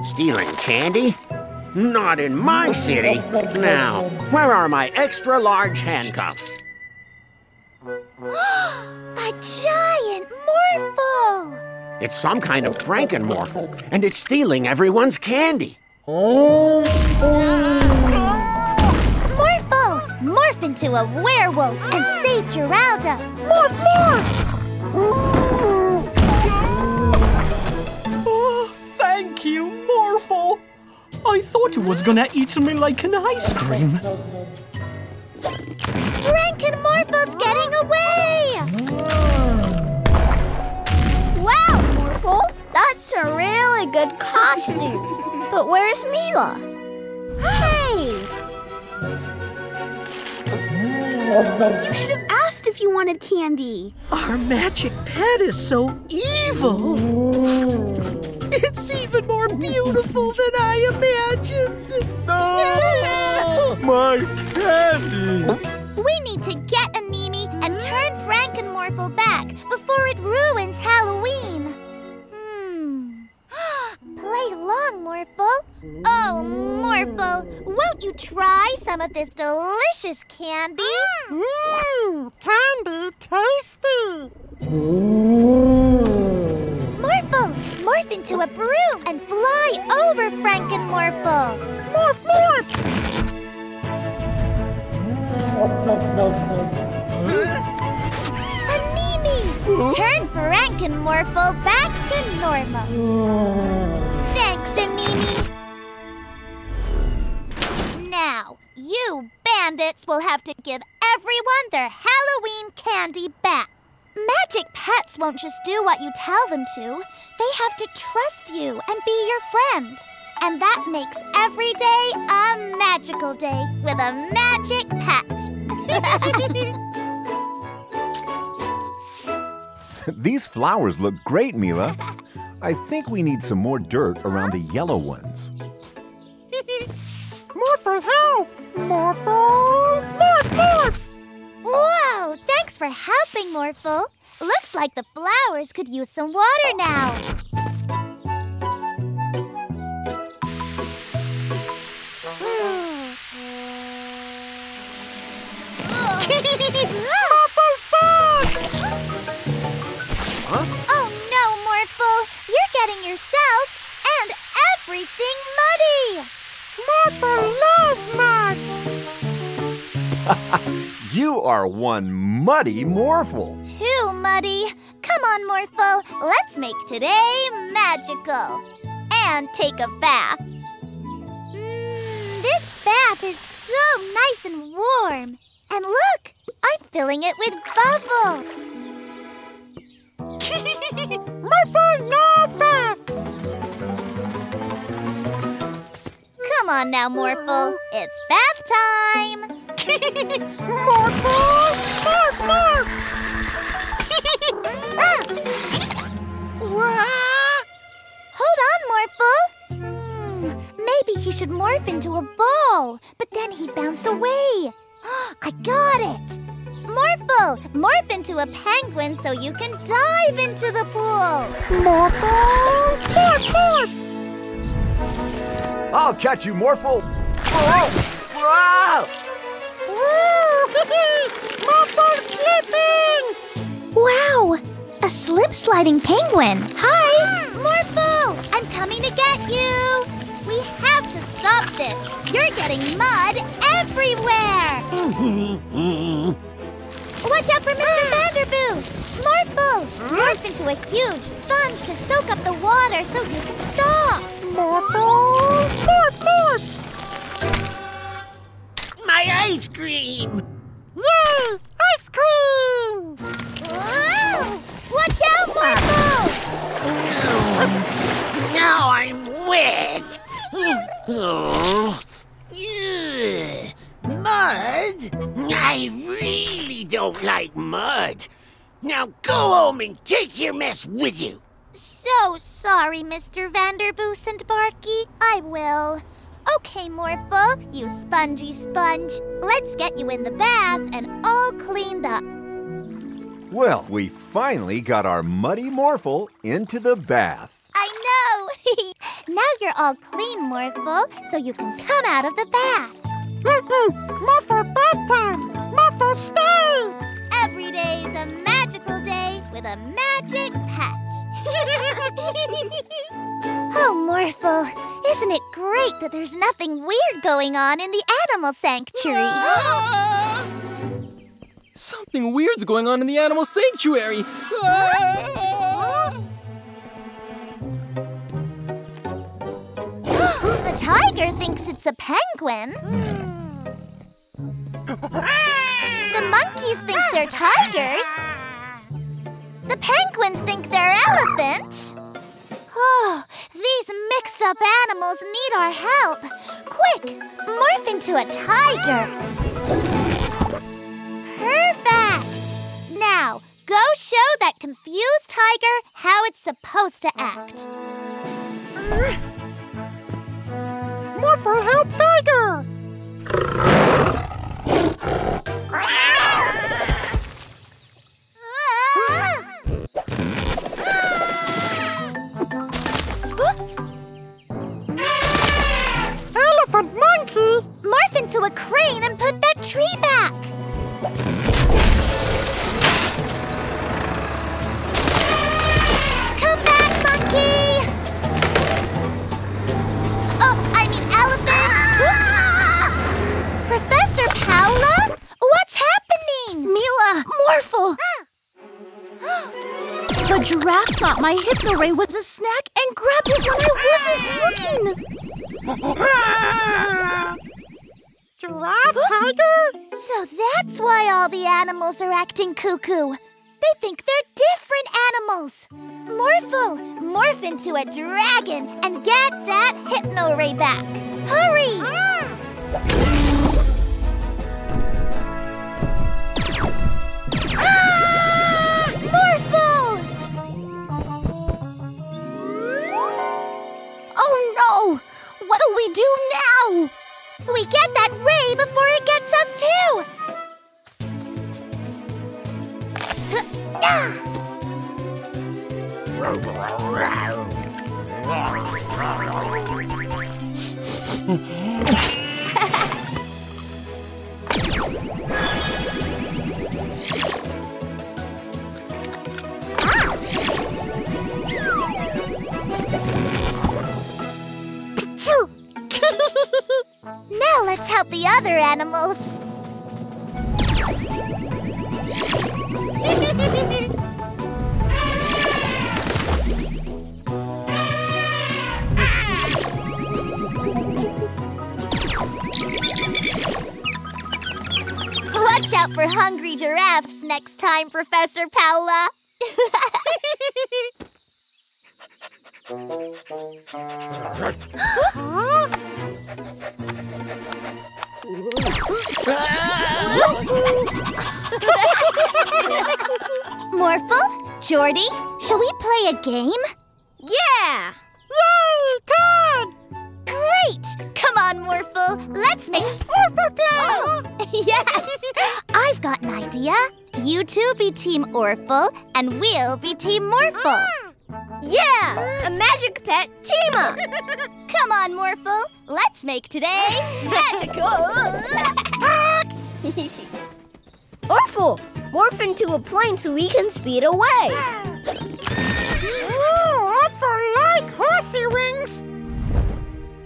Stealing candy? Not in my city. Now, where are my extra large handcuffs? <gasps> a giant Morphle! It's some kind of Frankenmorphle, and it's stealing everyone's candy. Oh. Morphle! Morph into a werewolf and save Geralda! Morph, morph! Oh, thank you, Morphle. I thought it was gonna eat me like an ice cream. Frankenmorphle's getting away! Wow, Morphle, that's a really good costume. But where's Mila? Hey! You should have asked if you wanted candy. Our magic pet is so evil! It's even more beautiful than I imagined! No! <laughs> My candy! We need to get Anemi and turn Frankenmorphle back before it ruins Halloween. Hmm. <gasps> Play along, Morphle. Oh, Morphle, won't you try some of this delicious candy? Mmm, candy tasty. Morph into a broom and fly over Frankenmorphle. Morph, morph. A Mimi! Turn Frankenmorphle back to normal. Thanks, Mimi. Now, you bandits will have to give everyone their Halloween candy back. Magic pets won't just do what you tell them to. They have to trust you and be your friend. And that makes every day a magical day with a magic pet. <laughs> These flowers look great, Mila. I think we need some more dirt around the yellow ones. <laughs> Morphle, help! Morphle! Morph, morph! Whoa! Thanks for helping, Morphle. Looks like the flowers could use some water now. <laughs> Oh no, Morphle! You're getting yourself and everything muddy! Morphle love mud! <laughs> You are one muddy Morphle. Too muddy. Come on, Morphle. Let's make today magical. And take a bath. Mmm, this bath is so nice and warm. And look, I'm filling it with bubbles. <laughs> Morphle, no bath! Come on now, Morphle. It's bath time. Morphle! Morph, morph! Hold on, Morphle. Hmm, maybe he should morph into a ball, but then he'd bounce away. <gasps> I got it. Morphle, morph into a penguin so you can dive into the pool. Morphle! Morph, morph! I'll catch you, Morphle. Whoa! Slipping! Wow, a slip sliding penguin. Hi. Hmm, Morphle, I'm coming to get you. We have to stop this. You're getting mud everywhere. <laughs> Watch out for Mr. Hmm. Vanderboost! Morphle! Morph into a huge sponge to soak up the water so you can stop! Morphle! Morph, morph! My ice cream! Yay! Ice cream! Whoa! Watch out, Morphle! Now I'm wet! Oh. <laughs> Mud? I really don't like mud. Now go home and take your mess with you. So sorry, Mr. Vanderboost and Barky. I will. Okay, Morphle, you spongy sponge. Let's get you in the bath and all cleaned up. Well, we finally got our muddy Morphle into the bath. I know! <laughs> now you're all clean, Morphle, so you can come out of the bath. Mm-mm. Morphle bath time! Morphle stay! Every day's a magical day with a magic pet. <laughs> oh, Morphle, isn't it great that there's nothing weird going on in the animal sanctuary? <gasps> Something weird's going on in the animal sanctuary. <gasps> the tiger thinks it's a penguin. Hmm. The monkeys think they're tigers. <laughs> The penguins think they're elephants. Oh, these mixed up animals need our help. Quick, morph into a tiger. Perfect. Now, go show that confused tiger how it's supposed to act. Morphle help tiger! into a crane and put that tree back. Come back, monkey! Oh, I mean elephant! Ah! Professor Paola? What's happening? Mila, Morphle! <gasps> the giraffe thought my hypno ray was a snack and grabbed it when I wasn't looking! <laughs> Ah! Giraffe, tiger? So that's why all the animals are acting cuckoo. They think they're different animals. Morphle, morph into a dragon and get that hypno ray back. Hurry! Ah! Morphle! Oh no! What'll we do now? We get that ray before it gets us too. Ah! Phew. now let's help the other animals. Watch out for hungry giraffes next time, Professor Paula. <laughs> Morphle, Jordy, shall we play a game? Yeah! Yay, Todd! Great! Come on, Morphle, let's make Orphle play! <laughs> Oh, <laughs> yes! I've got an idea. You two be Team Orphle, and we'll be Team Morphle. Ah. Yeah! A magic pet team up! Come on, Morphle, let's make today magical! <laughs> Orphle, morph into a plane so we can speed away. Ooh, awful like horsey wings.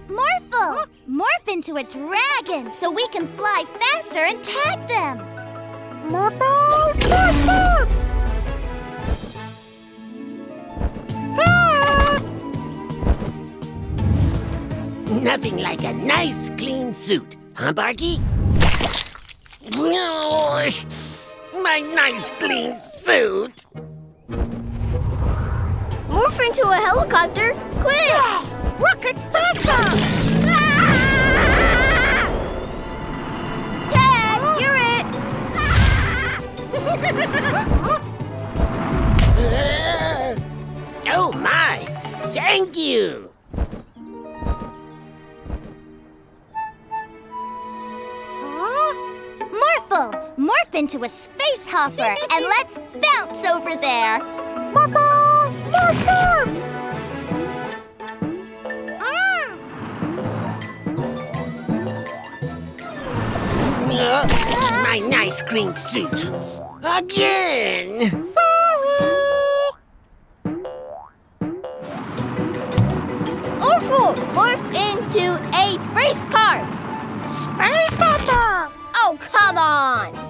Morphle, morph into a dragon so we can fly faster and tag them. Morph, morph, morph. Nothing like a nice clean suit, huh, Barky? My nice clean suit! Morph into a helicopter, quick! Rocket faster! <laughs> Tag, you're it! <laughs> oh my! Thank you! Morph into a space hopper and let's bounce over there. Morph, morph, morph. My nice clean suit! Again! Orphle, morph into a race car! Space Hunter! Oh, come on! <laughs>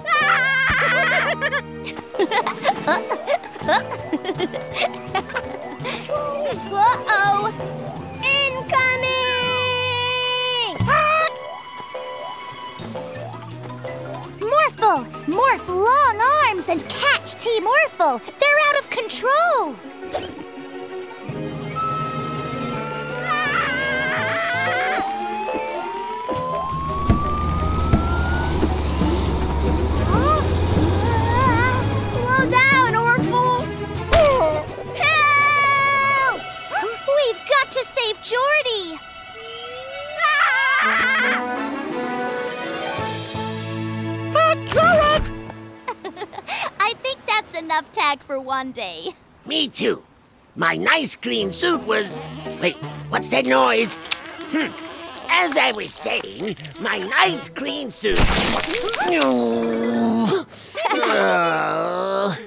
Uh-oh! Incoming! Morphle, morph long arms and catch Team Morphle. They're out of control. Got to save Jordy. <laughs> I think that's enough tag for one day. Me too. My nice clean suit was. Wait, what's that noise? Hmm. As I was saying, my nice clean suit. Oh.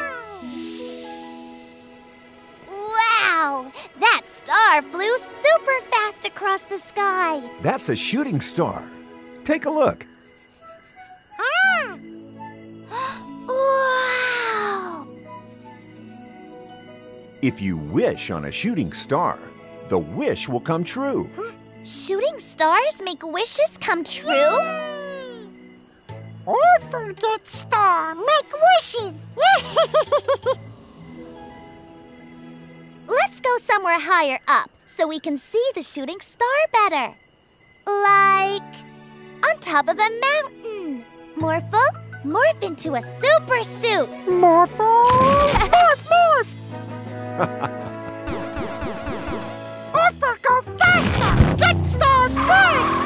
<laughs> <laughs> Wow! That star flew super fast across the sky. That's a shooting star. Take a look. Ah! <gasps> wow! If you wish on a shooting star, the wish will come true. Shooting stars make wishes come true? Hmm. Yay! forget star, make wishes! <laughs> Let's go somewhere higher up so we can see the shooting star better. Like on top of a mountain. Morphle, morph into a super suit. Morphle, morph, morph. Orphle, go faster. Get star first.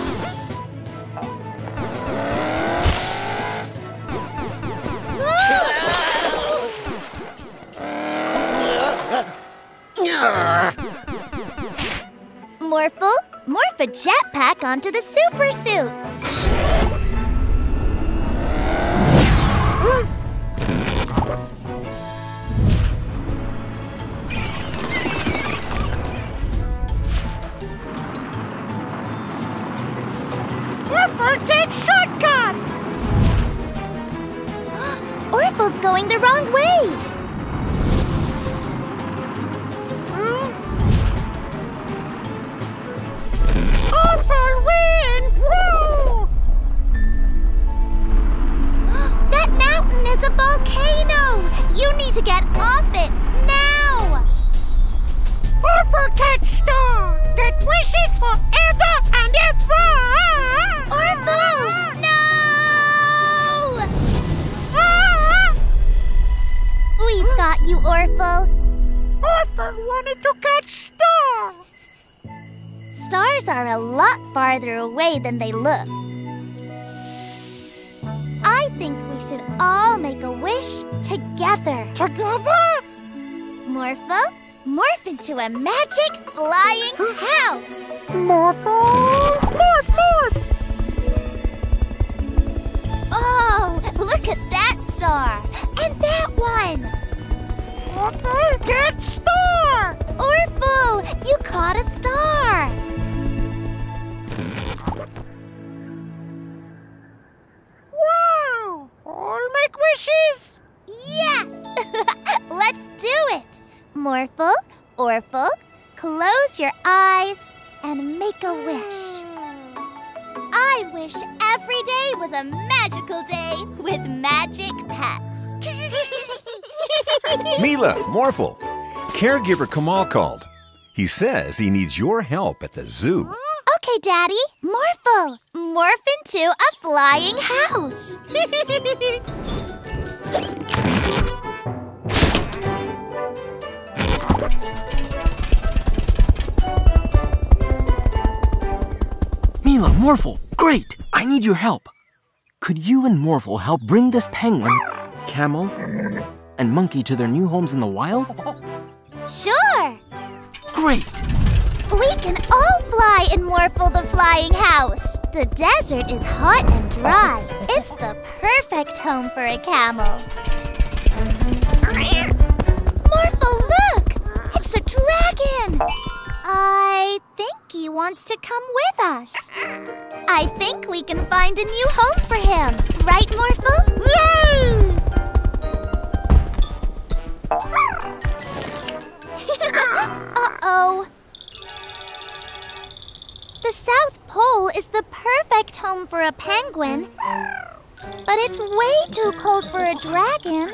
Morphle, morph a jetpack onto the super suit. Orphle, take shortcut. <gasps> Orphle's going the wrong way. Win. Woo! <gasps> That mountain is a volcano. You need to get off it now. Catch star. Get wishes forever and ever. Orphle, no! Ah! We've got you, Orphle. Orphan wanted to catch star. Stars are a lot farther away than they look. I think we should all make a wish together. Together? Morphle, morph into a magic flying house. Morphle, morph, morph. Oh, look at that star. And that one. Orphle, get star. Orphle, you caught a star. All make wishes. Yes! <laughs> Let's do it. Morphle, Orphle, close your eyes and make a wish. I wish every day was a magical day with magic pets. <laughs> Mila, Morphle, caregiver Kamal called. He says he needs your help at the zoo. Okay, Daddy. Morphle, morph into a flying house. Mila, Morphle, great! I need your help. Could you and Morphle help bring this penguin, camel, and monkey to their new homes in the wild? Sure. Great! We can all fly in Morphle the Flying House. The desert is hot and dry. It's the perfect home for a camel. Morphle, look! It's a dragon! I think he wants to come with us. I think we can find a new home for him. Right, Morphle? Yay! <laughs> Uh-oh. The South Pole is the perfect home for a penguin. But it's way too cold for a dragon.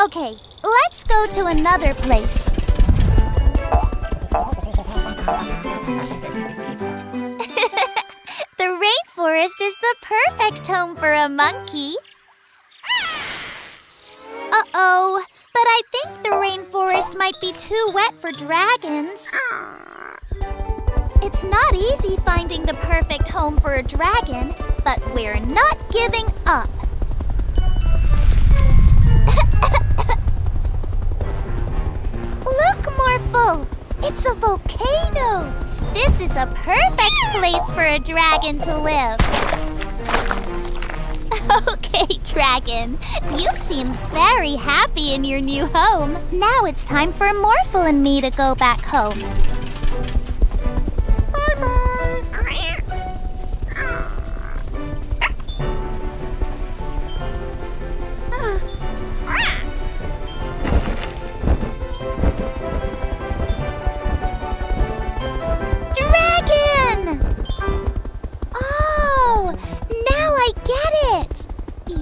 Okay, let's go to another place. <laughs> the rainforest is the perfect home for a monkey. Uh-oh, but I think the rainforest might be too wet for dragons. It's not easy finding the perfect home for a dragon, but we're not giving up. <coughs> Look, Morphle! It's a volcano! This is a perfect place for a dragon to live. <laughs> Okay, Dragon. You seem very happy in your new home. Now it's time for Morphle and me to go back home.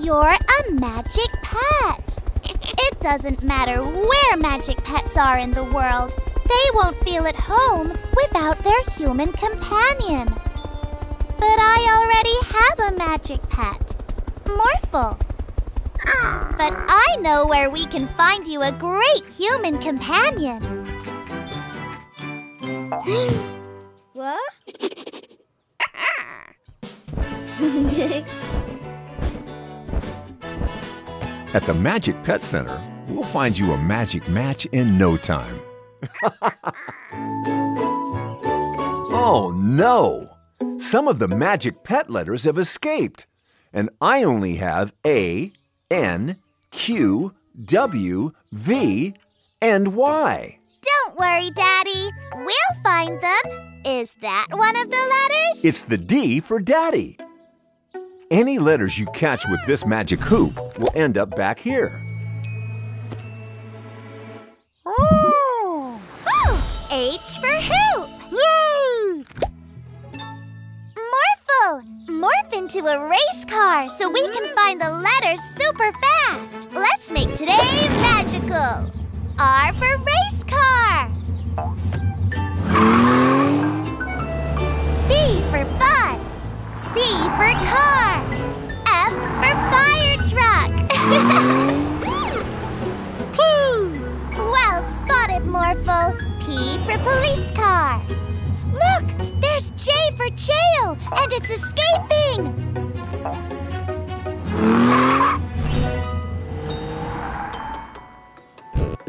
You're a magic pet. It doesn't matter where magic pets are in the world, they won't feel at home without their human companion. But I already have a magic pet, Morphle. But I know where we can find you a great human companion. <gasps> what? <laughs> At the Magic Pet Center, we'll find you a magic match in no time. <laughs> oh no! Some of the magic pet letters have escaped, and I only have A, N, Q, W, V, and Y. Don't worry, Daddy. We'll find them. Is that one of the letters? It's the D for Daddy. Any letters you catch with this magic hoop will end up back here. Oh! H for hoop. Yay! Morphle, morph into a race car so we can find the letters super fast. Let's make today magical. R for race car. B. C for car. F for fire truck. <laughs> P. Well spotted, Morphle. P for police car. Look, there's J for jail, and it's escaping.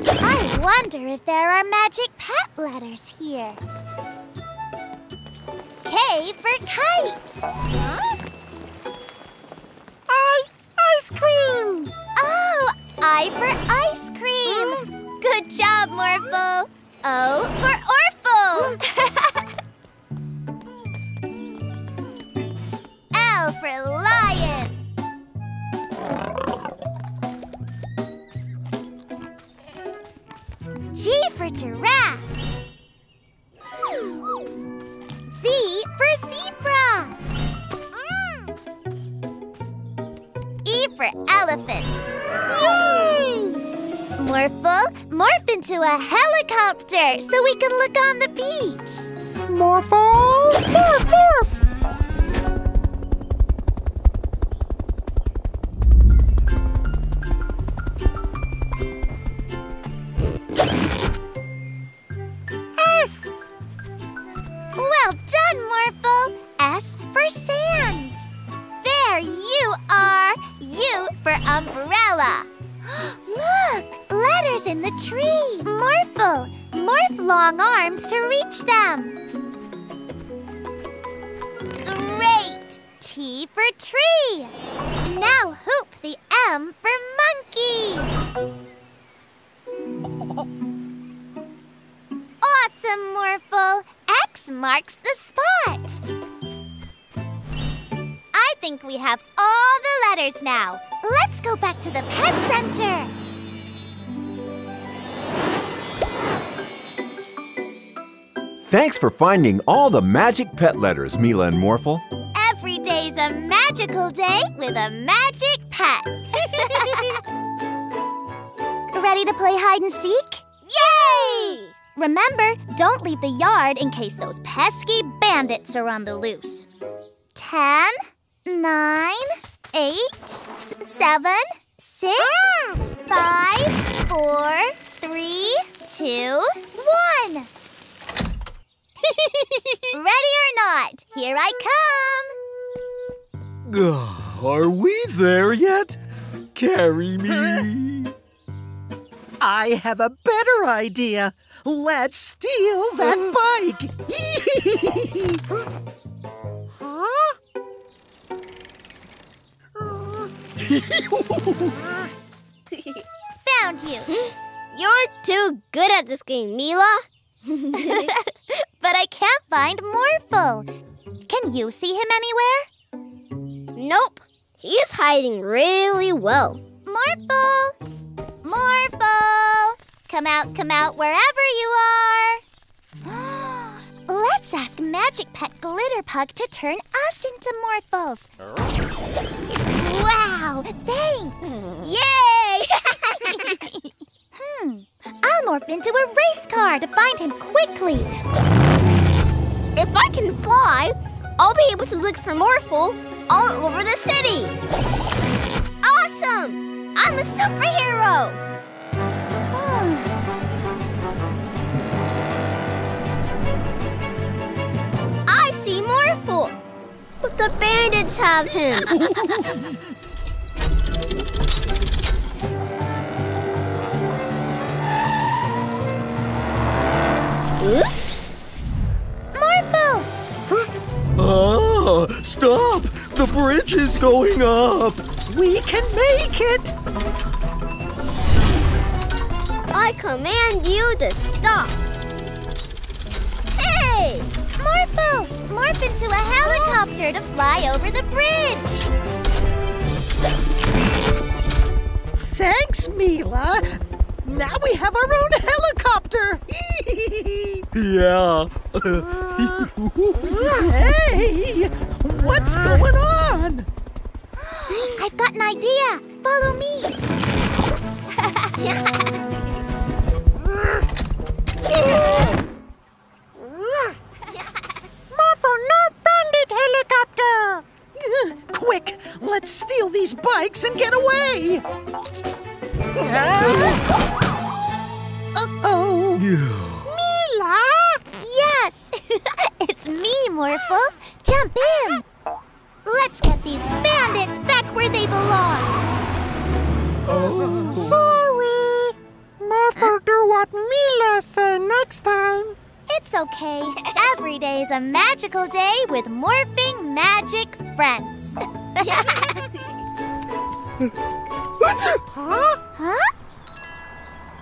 I wonder if there are magic pet letters here. K for kite. Huh? I ice cream. Oh, I for ice cream. Good job, Morphle. O oh, for Orphle. <laughs> L for lion. G for giraffe. Z for zebra. E for elephant. Yay! Morphle, morph into a helicopter so we can look on the beach. Morphle, morph, morph. Thanks for finding all the magic pet letters, Mila and Morphle. Every day's a magical day with a magic pet. <laughs> Ready to play hide and seek? Yay! Remember, don't leave the yard in case those pesky bandits are on the loose. Ten, nine, eight, seven, six, ah! five, four, three, two, one. Ready or not, here I come. Ugh, Are we there yet? Carry me. <laughs> I have a better idea. Let's steal that <gasps> bike. <laughs> Found you. You're too good at this game, Mila. <laughs> but I can't find Morphle. Can you see him anywhere? Nope. He's hiding really well. Morphle! Morphle! Come out, come out, wherever you are! <gasps> Let's ask Magic Pet Glitterpug to turn us into Morphles. wow, thanks! <laughs> Yay! <laughs> hmm, they Morph into a race car to find him quickly. If I can fly, I'll be able to look for Morphle all over the city. Awesome! I'm a superhero! <sighs> I see Morphle! But the bandits have him! <laughs> Oops! Morphle! Ah, stop! The bridge is going up! We can make it! I command you to stop! Hey! Morphle! Morph into a helicopter to fly over the bridge! Thanks, Mila. Now we have our own helicopter. <laughs> Yeah. <laughs> hey, what's going on? <gasps> I've got an idea. Follow me. <laughs> Morphle, no bandit helicopter! Quick, let's steal these bikes and get away! Me, Morphle. Jump in. Let's get these bandits back where they belong. Oh. Sorry! Morphle do what Mila say next time. It's okay. Every day is a magical day with morphing magic friends. huh? Huh?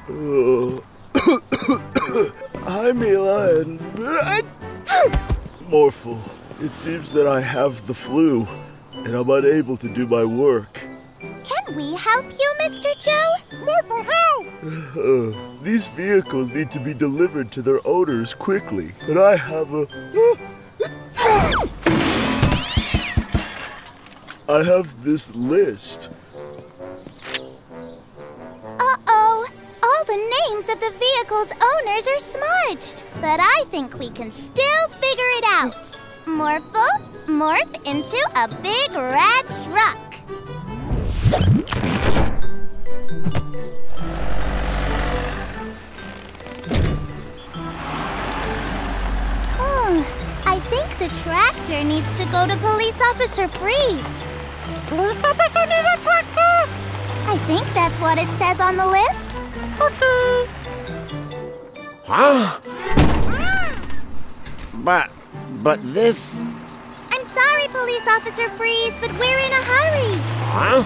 Uh, <coughs> Hi, Mila and. Morphle, it seems that I have the flu, and I'm unable to do my work. Can we help you, Mr. Joe? Morphle, help! Uh, these vehicles need to be delivered to their owners quickly, but I have a. <gasps> I have this list. All the names of the vehicle's owners are smudged. But I think we can still figure it out. Morphle, morph into a big red truck. Hmm, I think the tractor needs to go to Police Officer Freeze. Police officer need a tractor? I think that's what it says on the list. Okay. Huh? But, but this. I'm sorry, Police Officer Freeze, but we're in a hurry. Huh?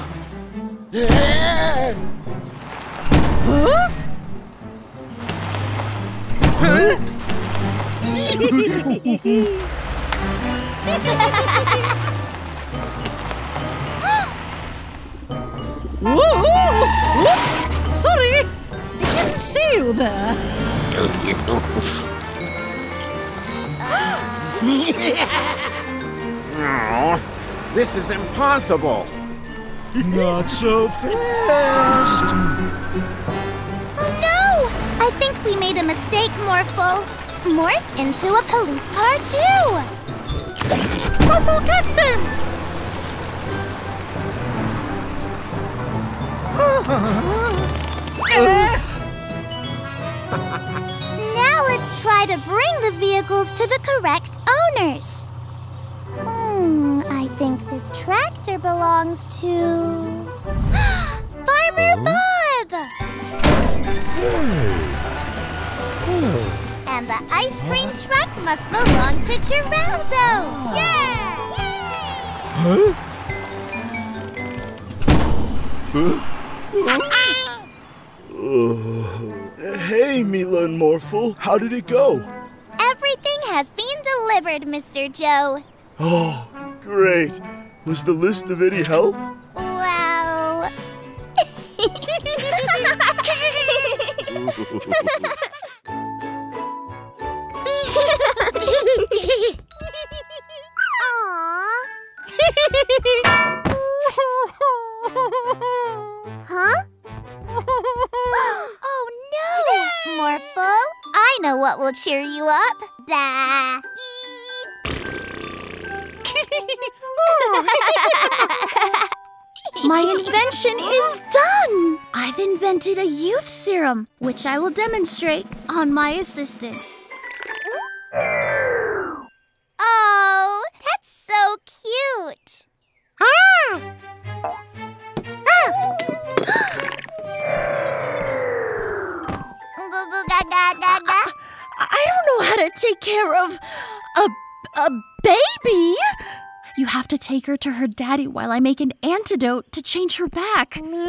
Huh? Huh? Whoa! Whoops! Sorry! I see you there. oh, this is impossible. Not so fast. Oh no! I think we made a mistake, Morphle. Morph into a police car too. Morphle, catch them! <laughs> <laughs> Now let's try to bring the vehicles to the correct owners. Hmm, I think this tractor belongs to. <gasps> Farmer Bob! And the ice cream truck must belong to Geraldo! Yeah! Huh? Uh, <sighs> hey, Mila and Morphle, how did it go? Everything has been delivered, Mr. Joe. Oh, great. Was the list of any help? Well. <laughs> <laughs> <laughs> huh? Will cheer you up. <laughs> My invention is done! I've invented a youth serum, which I will demonstrate on my assistant. Her to her daddy while I make an antidote to change her back. Mila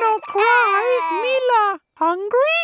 no cry. Mila, hungry?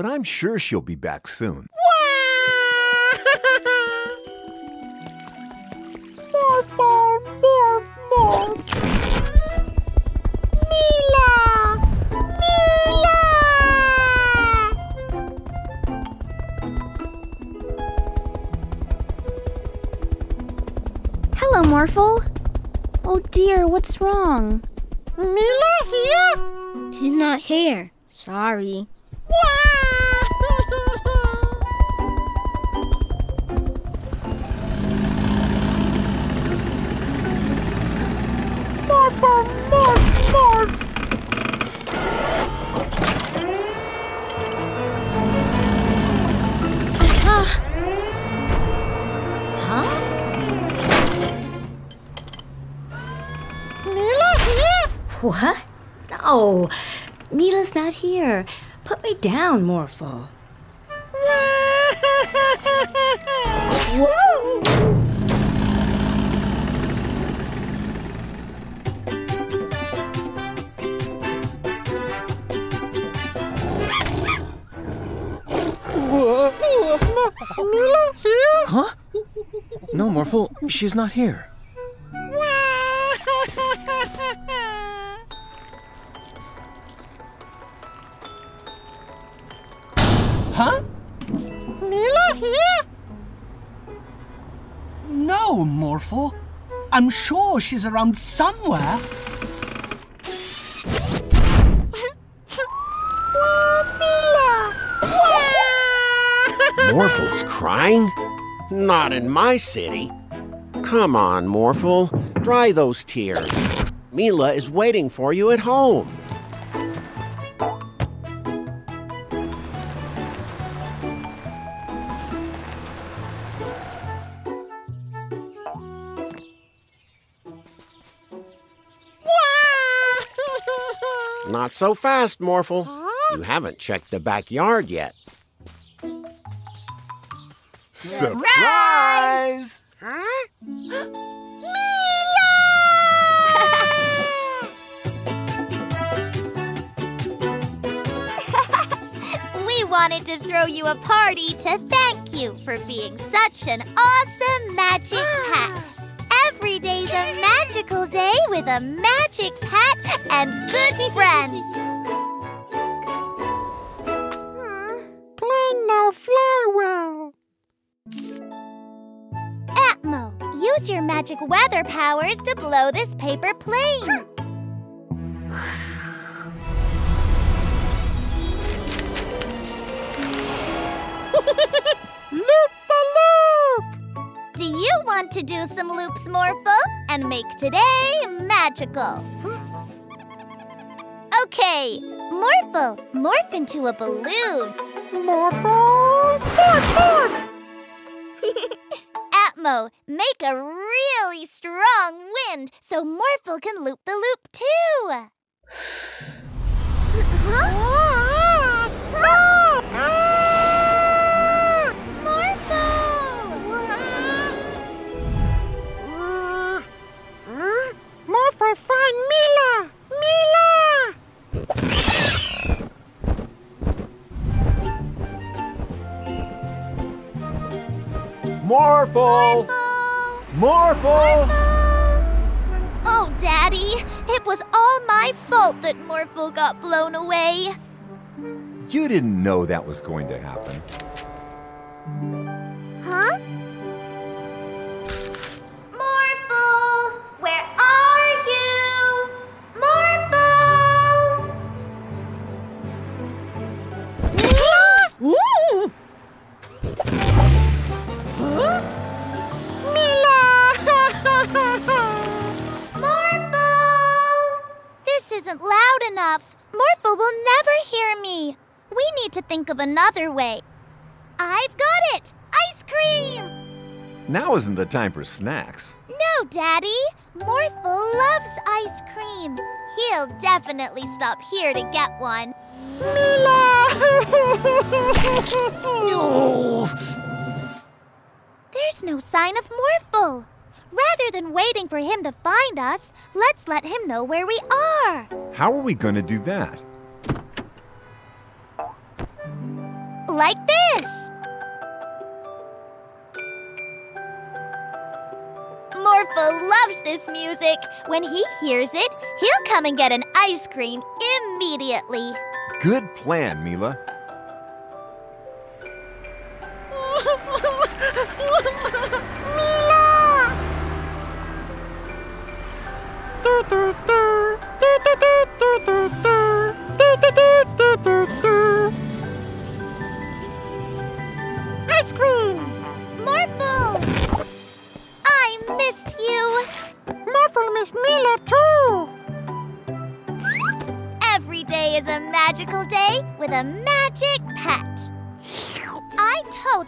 But I'm sure she'll be back soon. Morphle, morph, morph. Mila! Mila! Hello, Morphle. Oh dear, what's wrong? Mila here? She's not here. Sorry. Morphle, What? No. Mila's not here. Put me down, Morphle. Whoa! Mila here? Huh? No, Morphle, she's not here. Morphle. I'm sure she's around somewhere. Mila! Morphle's crying? Not in my city. Come on, Morphle. Dry those tears. Mila is waiting for you at home. So fast, Morphle. You haven't checked the backyard yet. Surprise! <laughs> We wanted to throw you a party to thank you for being such an awesome magic <gasps> pet. Every day's a magical day with a magic pet and good friends. Hmm. Plane no fly well. Atmo, use your magic weather powers to blow this paper plane. <laughs> Loop! Do you want to do some loops, Morphle, and make today magical? Okay, Morphle, morph into a balloon. Morphle, morph, morph! <laughs> Atmo, make a really strong wind so Morphle can loop the loop too. <sighs> Ah, stop! fun, Mila! Mila! Morphle! Morphle! Oh, Daddy, it was all my fault that Morphle got blown away. You didn't know that was going to happen. Huh? Another way. I've got it! Ice cream! Now isn't the time for snacks. No, Daddy. Morphle loves ice cream. He'll definitely stop here to get one. Mila! <laughs> There's no sign of Morphle. Rather than waiting for him to find us, let's let him know where we are. How are we going to do that? Like this. Morphle loves this music. When he hears it, he'll come and get an ice cream immediately. Good plan, Mila.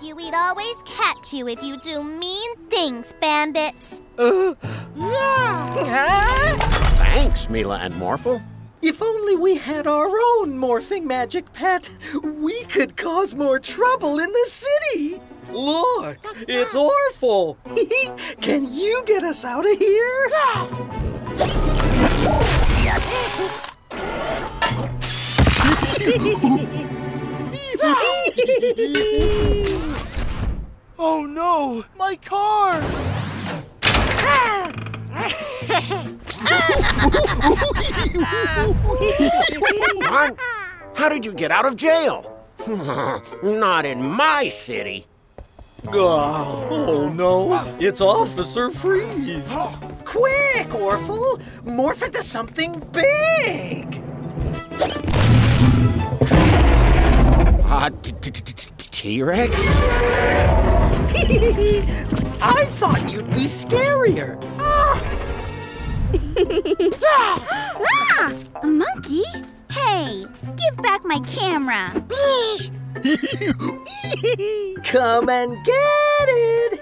You we'd always catch you if you do mean things, bandits. Uh, yeah! <laughs> Thanks, Mila and Morphle. If only we had our own morphing magic pet, we could cause more trouble in the city. Look, it's Orphle. <laughs> Can you get us out of here? <laughs> <laughs> oh no, my cars! Ron, how did you get out of jail? <laughs> Not in my city. Oh, oh no, it's Officer Freeze. <gasps> Quick, Orphle! Morph into something big! Uh, T-Rex? <laughs> I thought you'd be scarier. <laughs> ah! A monkey? Hey, give back my camera. <laughs> Come and get it.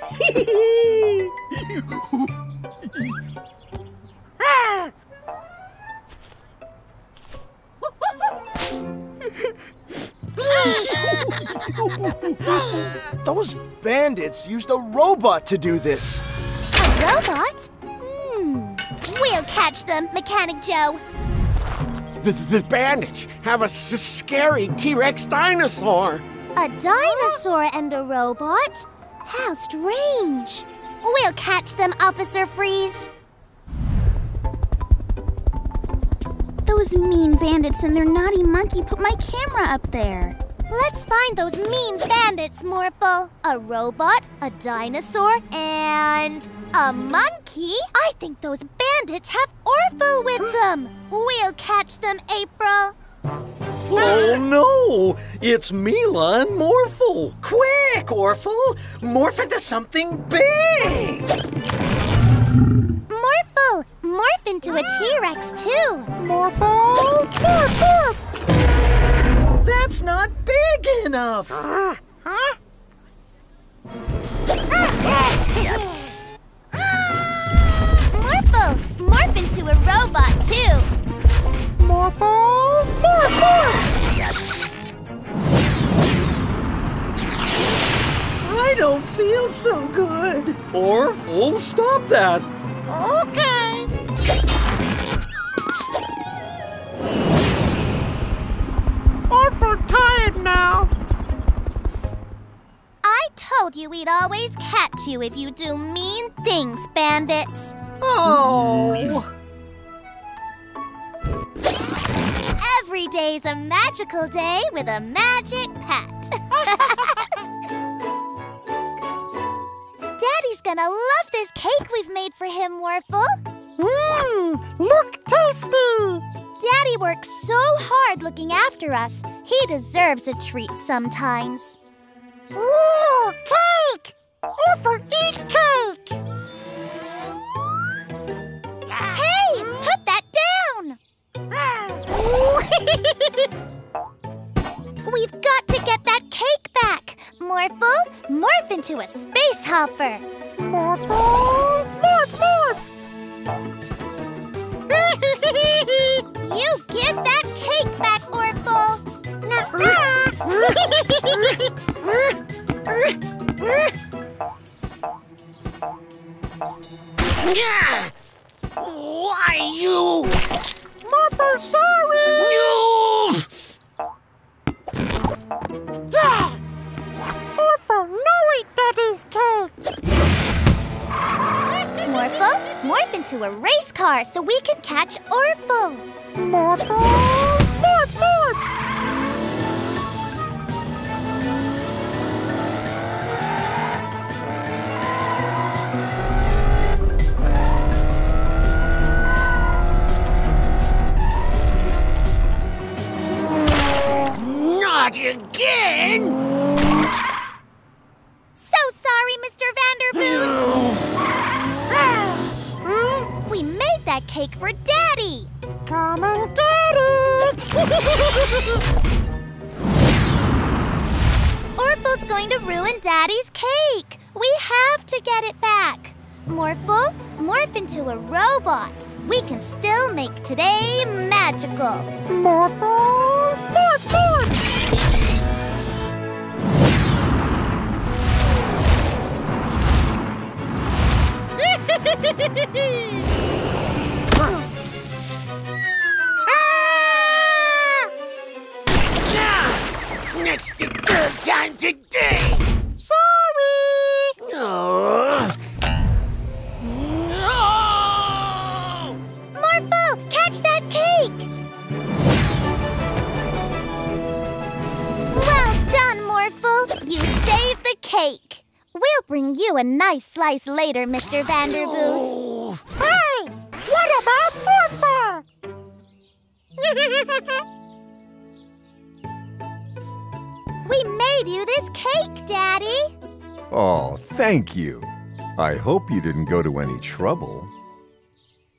<laughs> Those bandits used a robot to do this. A robot? Hmm. We'll catch them, Mechanic Joe. The, the bandits have a s- scary T-Rex dinosaur. A dinosaur and a robot? How strange. We'll catch them, Officer Freeze. Those mean bandits and their naughty monkey put my camera up there. Let's find those mean bandits, Morphle. A robot, a dinosaur, and a monkey? I think those bandits have Orphle with them. We'll catch them, April. Oh no! It's Mila and Morphle! Quick, Orphle! Morph into something big! Morphle! Morph into a T-Rex, too. Morphle! Morph, morph! That's not big enough! Huh? Morphle! Morph into a robot, too. Morphle! Morph, morph! I don't feel so good. Orphle, stop that! Okay. Orphle tired now. I told you we'd always catch you if you do mean things, bandits. Oh. Every day's a magical day with a magic pet. <laughs> Daddy's gonna love this cake we've made for him, Morphle. Mmm, look tasty. Daddy works so hard looking after us. He deserves a treat sometimes. Ooh, cake! Orphle eat cake! Hey, put that down! <laughs> <laughs> We've got to get that cake back. Morphle, morph into a space hopper. Morphle, morph, morph! You give that cake back, Orphle. Yeah! <laughs> Why you? Morphle, sorry! You! Ah! Morphle, no eat daddy's cake! Morphle, morph into a race car so we can catch Orphle. Morphle, morph, morph! Not again! So sorry, Mr. Vanderboos. <sighs> we made that cake for Daddy. Come and get <laughs> it! Orphle's going to ruin Daddy's cake. We have to get it back. Morphle, morph into a robot. We can still make today magical. Morphle, morph, morph! That's the third time today! Sorry! Oh. No! Morphle, catch that cake! Well done, Morphle. You. We'll bring you a nice slice later, Mr. Vanderboos. <gasps> Hey! What about Morphle? <laughs> We made you this cake, Daddy. Oh, thank you. I hope you didn't go to any trouble.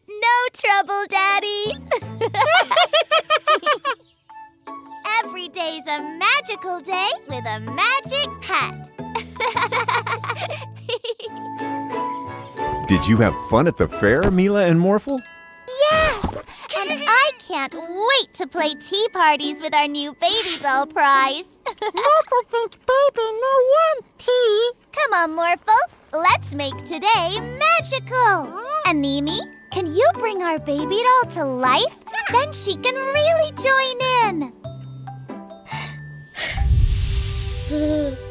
No trouble, Daddy. <laughs> Every day's a magical day with a magic pet. <laughs> Did you have fun at the fair, Mila and Morphle? yes! And I can't wait to play tea parties with our new baby doll prize. <laughs> Morphle thinks baby no want tea. Come on, Morphle. Let's make today magical. Oh. Animi, can you bring our baby doll to life? Then she can really join in. <gasps> <laughs>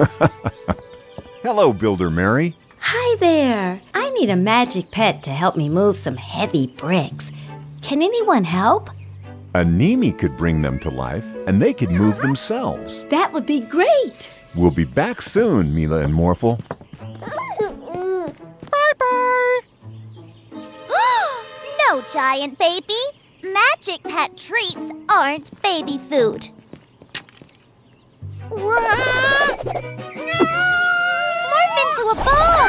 <laughs> Hello, Builder Mary. Hi there. I need a magic pet to help me move some heavy bricks. Can anyone help? Animi could bring them to life, and they could move uh-huh. themselves. That would be great. We'll be back soon, Mila and Morphle. <laughs> <gasps> no, giant baby. Magic pet treats aren't baby food. Morph into a ball!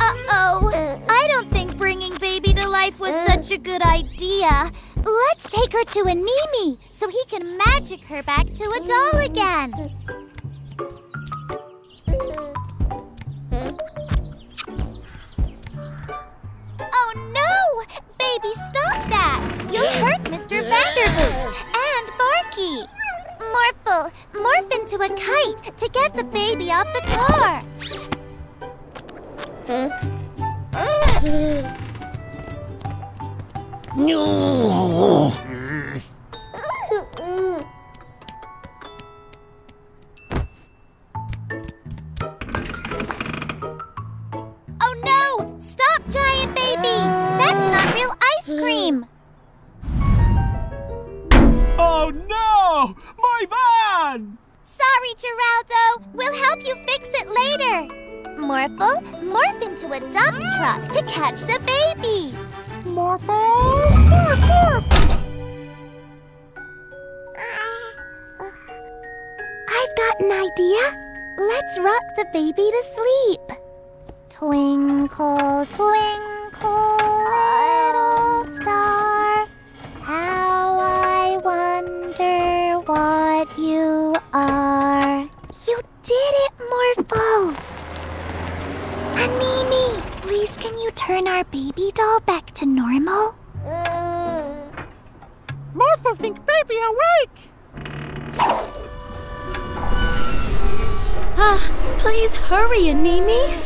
Uh-oh. I don't think bringing baby to life was such a good idea. Let's take her to Animi so he can magic her back to a doll mm. again. Oh no! Baby, stop that! You'll <gasps> hurt Mr. Vanderboos and Barky. Morphle, morph into a kite to get the baby off the car. No. Oh no! Stop, giant baby! That's not real ice cream! Oh no! My van! Sorry, Geraldo. We'll help you fix it later. Morphle, morph into a dump truck to catch the baby. Morphle, morph, morph. I've got an idea. Let's rock the baby to sleep. Twinkle, twinkle, did it, Morphle! Animi, please can you turn our baby doll back to normal? Morphle, think baby awake. Ah, please hurry, Animi.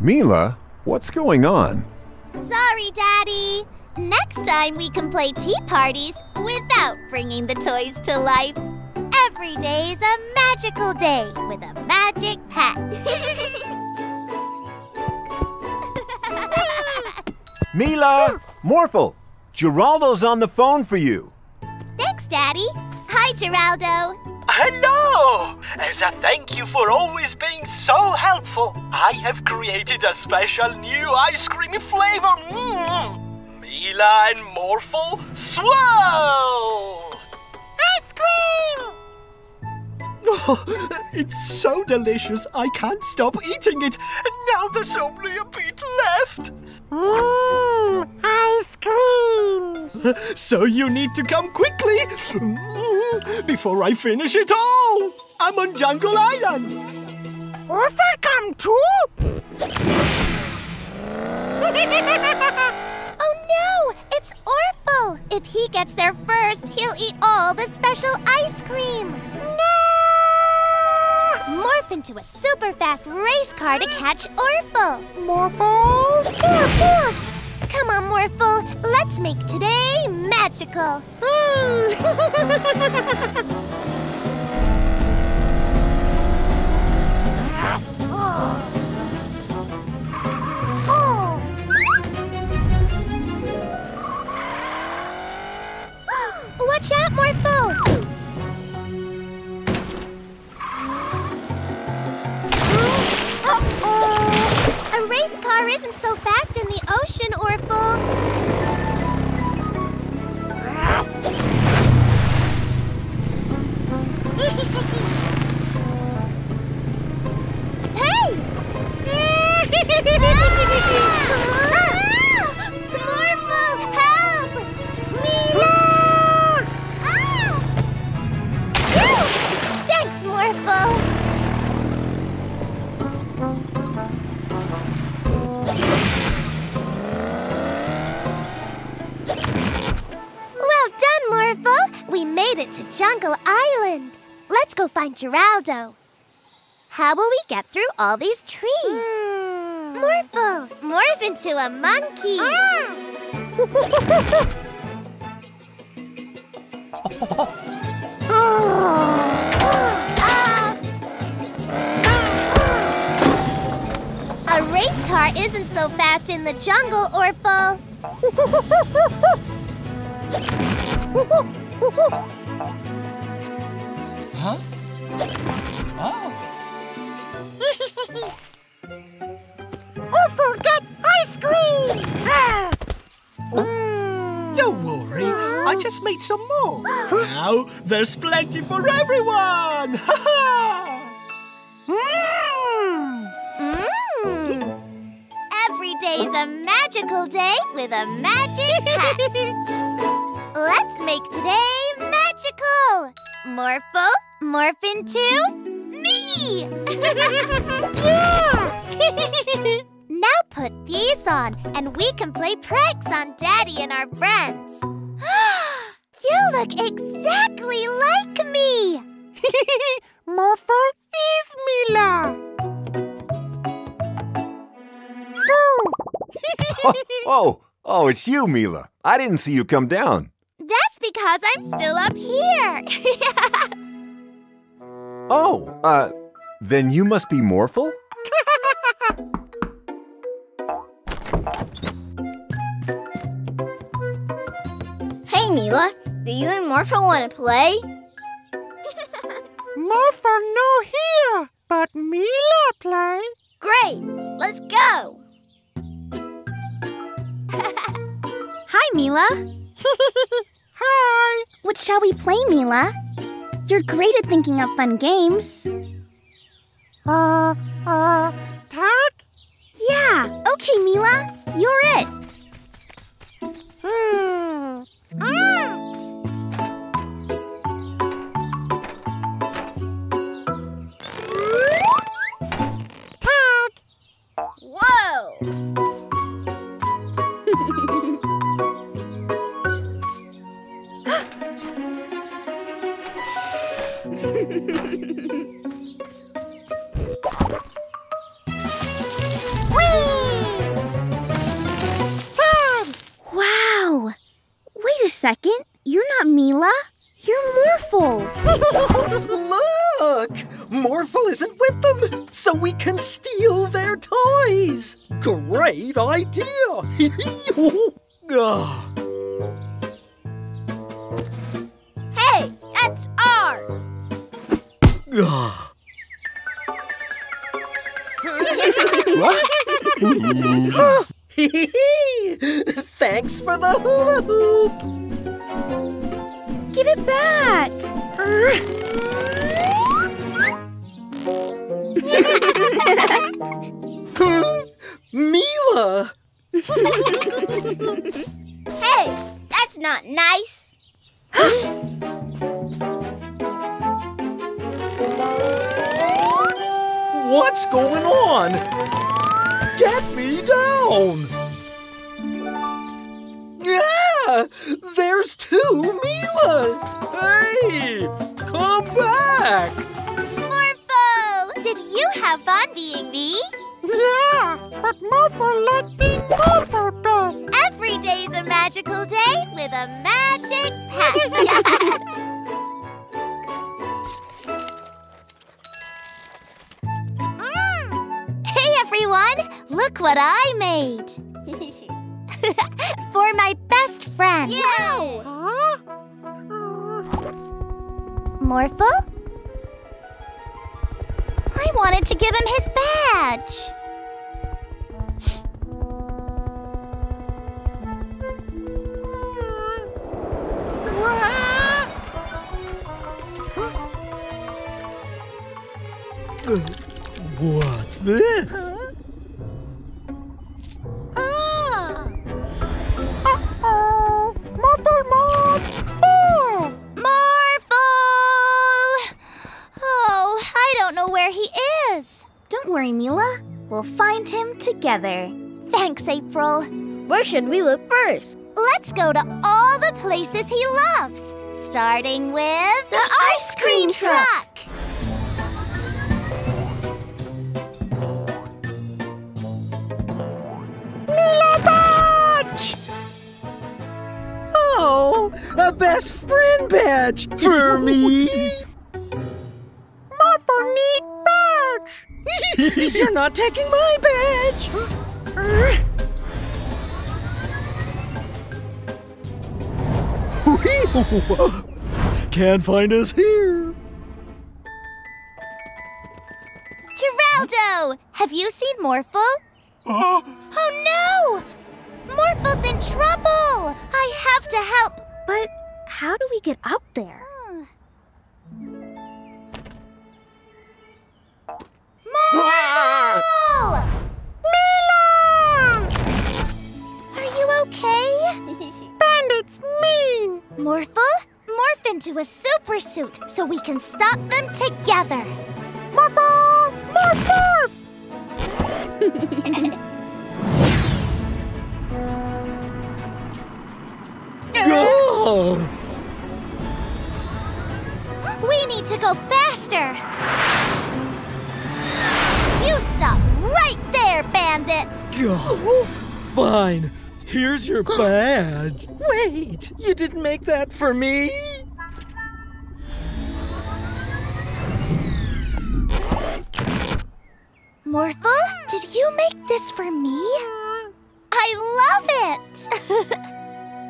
Mila, what's going on? Sorry, Daddy. Next time we can play tea parties without bringing the toys to life. Every day is a magical day with a magic pet. <laughs> Mila! Morphle! Geraldo's on the phone for you. Thanks, Daddy. Hi, Geraldo. Hello! As a thank you for always being so helpful, I have created a special new ice cream flavor. Mm. Mila and Morphle Swirl! Ice cream! Oh, <laughs> it's so delicious, I can't stop eating it. And now there's only a bit left. Mmm, ice cream! <laughs> So you need to come quickly <laughs> before I finish it all. I'm on Jungle Island. Arthur come too? No! It's Orphle! If he gets there first, he'll eat all the special ice cream! No! Morph into a super fast race car to catch Orphle! Morphle! Morph, morph! Come on, Morphle! Let's make today magical! <laughs> <laughs> Watch out, Morphle! Uh-oh! A race car isn't so fast in the ocean, Orphle. <laughs> Hey! <laughs> Thanks, Well done, Morphle. We made it to Jungle Island. Let's go find Geraldo. How will we get through all these trees? Morphle, morph into a monkey. A race car isn't so fast in the jungle, Orphle. Huh? <laughs> Oh. Orphle got ice cream! Ah. Mm. Don't worry, I just made some more. <gasps> <gasps> now there's plenty for everyone. Ha Mmm. Every day's a magical day with a magic hat. <laughs> Let's make today magical. Morphle, morph into me. <laughs> now put these on, and we can play pranks on Daddy and our friends. <gasps> you look exactly like me. <laughs> Morphle is Mila! Oh, <laughs> oh, it's you, Mila. I didn't see you come down. That's because I'm still up here. <laughs> Oh, uh, then you must be Morphle? <laughs> Hey, Mila, do you and Morphle want to play? Morphle no here, but Mila play. Great, let's go. <laughs> Hi, Mila. <laughs> Hi. What shall we play, Mila? You're great at thinking up fun games. Uh, uh, tag? Yeah, okay, Mila. You're it. Hmm. Ah! Second. You're not Mila. You're Morphle. <laughs> Look! Morphle isn't with them, so we can steal their toys. Great idea! <laughs> Hey, that's ours. ah. <laughs> Thanks for the hula hoop. Give it back. <laughs> Mila! Hey, that's not nice. What's going on? Get me down! Yeah! <laughs> There's two Milas! Hey! Come back! Morphle, did you have fun being me? Yeah, but Morphle like being Morphle best. Every day's a magical day with a magic pet. <laughs> Ah. hey everyone, look what I made. <laughs> <laughs> For my best friend. Yay! Wow. I wanted to give him his badge. What's this? Morphle Morph! Morph! Morphle! Oh, I don't know where he is. Don't worry, Mila. We'll find him together. Thanks, April. Where should we look first? Let's go to all the places he loves, starting with... The ice cream truck! truck. Oh, a best friend <laughs> badge for me. Morphle need badge. You're not taking my badge. <laughs> Can't find us here. Geraldo! Have you seen Morphle? Oh, Oh no! Morphle's in trouble! Oh, I have to help. But how do we get up there? Morphle! Ah! Mila! Are you okay? <laughs> Bandits mean. Morphle, morph into a super suit so we can stop them together. Morphle! Morph! Morph! <laughs> We need to go faster. You stop right there, bandits. <laughs> Fine. Here's your <gasps> badge. Wait, you didn't make that for me? Morphle, did you make this for me? I love it. <laughs>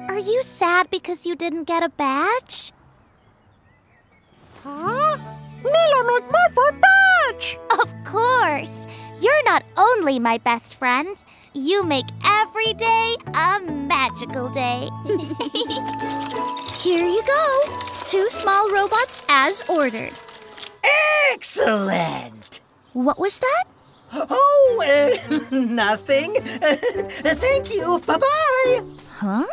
Are you sad because you didn't get a badge? Huh? Mila make Morphle badge. Of course. You're not only my best friend, you make every day a magical day. <laughs> Here you go. Two small robots as ordered. Excellent. What was that? Oh, uh, <laughs> nothing. <laughs> Thank you. Bye bye. Huh?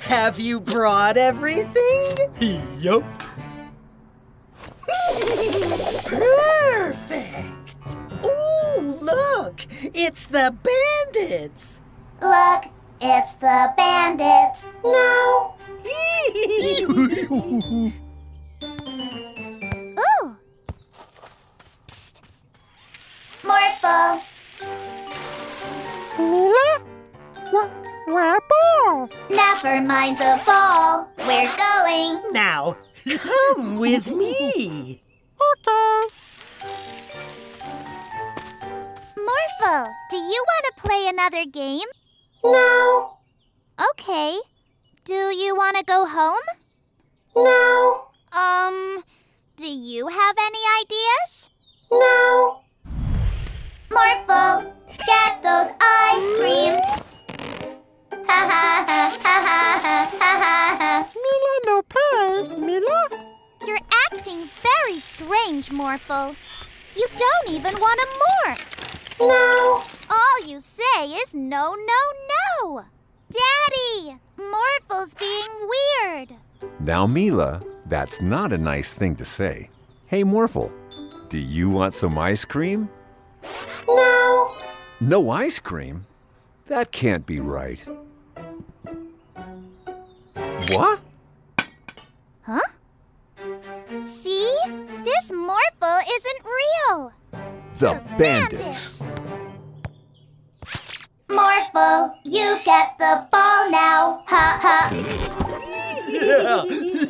Have you brought everything? Yup. Perfect. Ooh, look. It's the bandits. Look, it's the bandits. No. <laughs> Ooh. Psst. Morphle. Mila? Where, where ball? Never mind the fall. We're going. now, come with me. <laughs> Okay. Morphle, do you want to play another game? No. Okay. Do you want to go home? No. Um, do you have any ideas? No. Morphle, get those ice creams. Mila no pay. Mila? You're acting very strange, Morphle. You don't even want to morph. No. All you say is no, no, no. Daddy, Morphle's being weird. Now, Mila, that's not a nice thing to say. Hey, Morphle, do you want some ice cream? No. No ice cream? That can't be right. What? Huh? See? This Morphle isn't real. The bandits. Morphle, you get the ball now. Ha ha. Yeah. <laughs>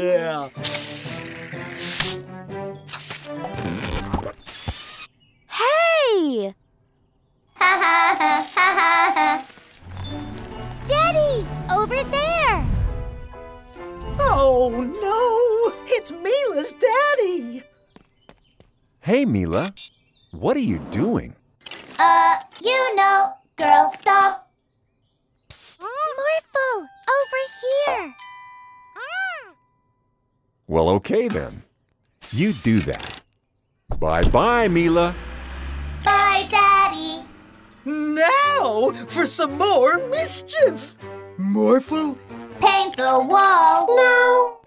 yeah. Hey! Ha ha ha ha ha ha. Daddy, over there. Oh no! It's Mila's daddy! Hey, Mila, what are you doing? Uh, you know, girl stuff. Psst, Morphle, over here. Well, okay then. You do that. Bye bye, Mila. Bye, Daddy. Now for some more mischief! Morphle, Paint the wall. No.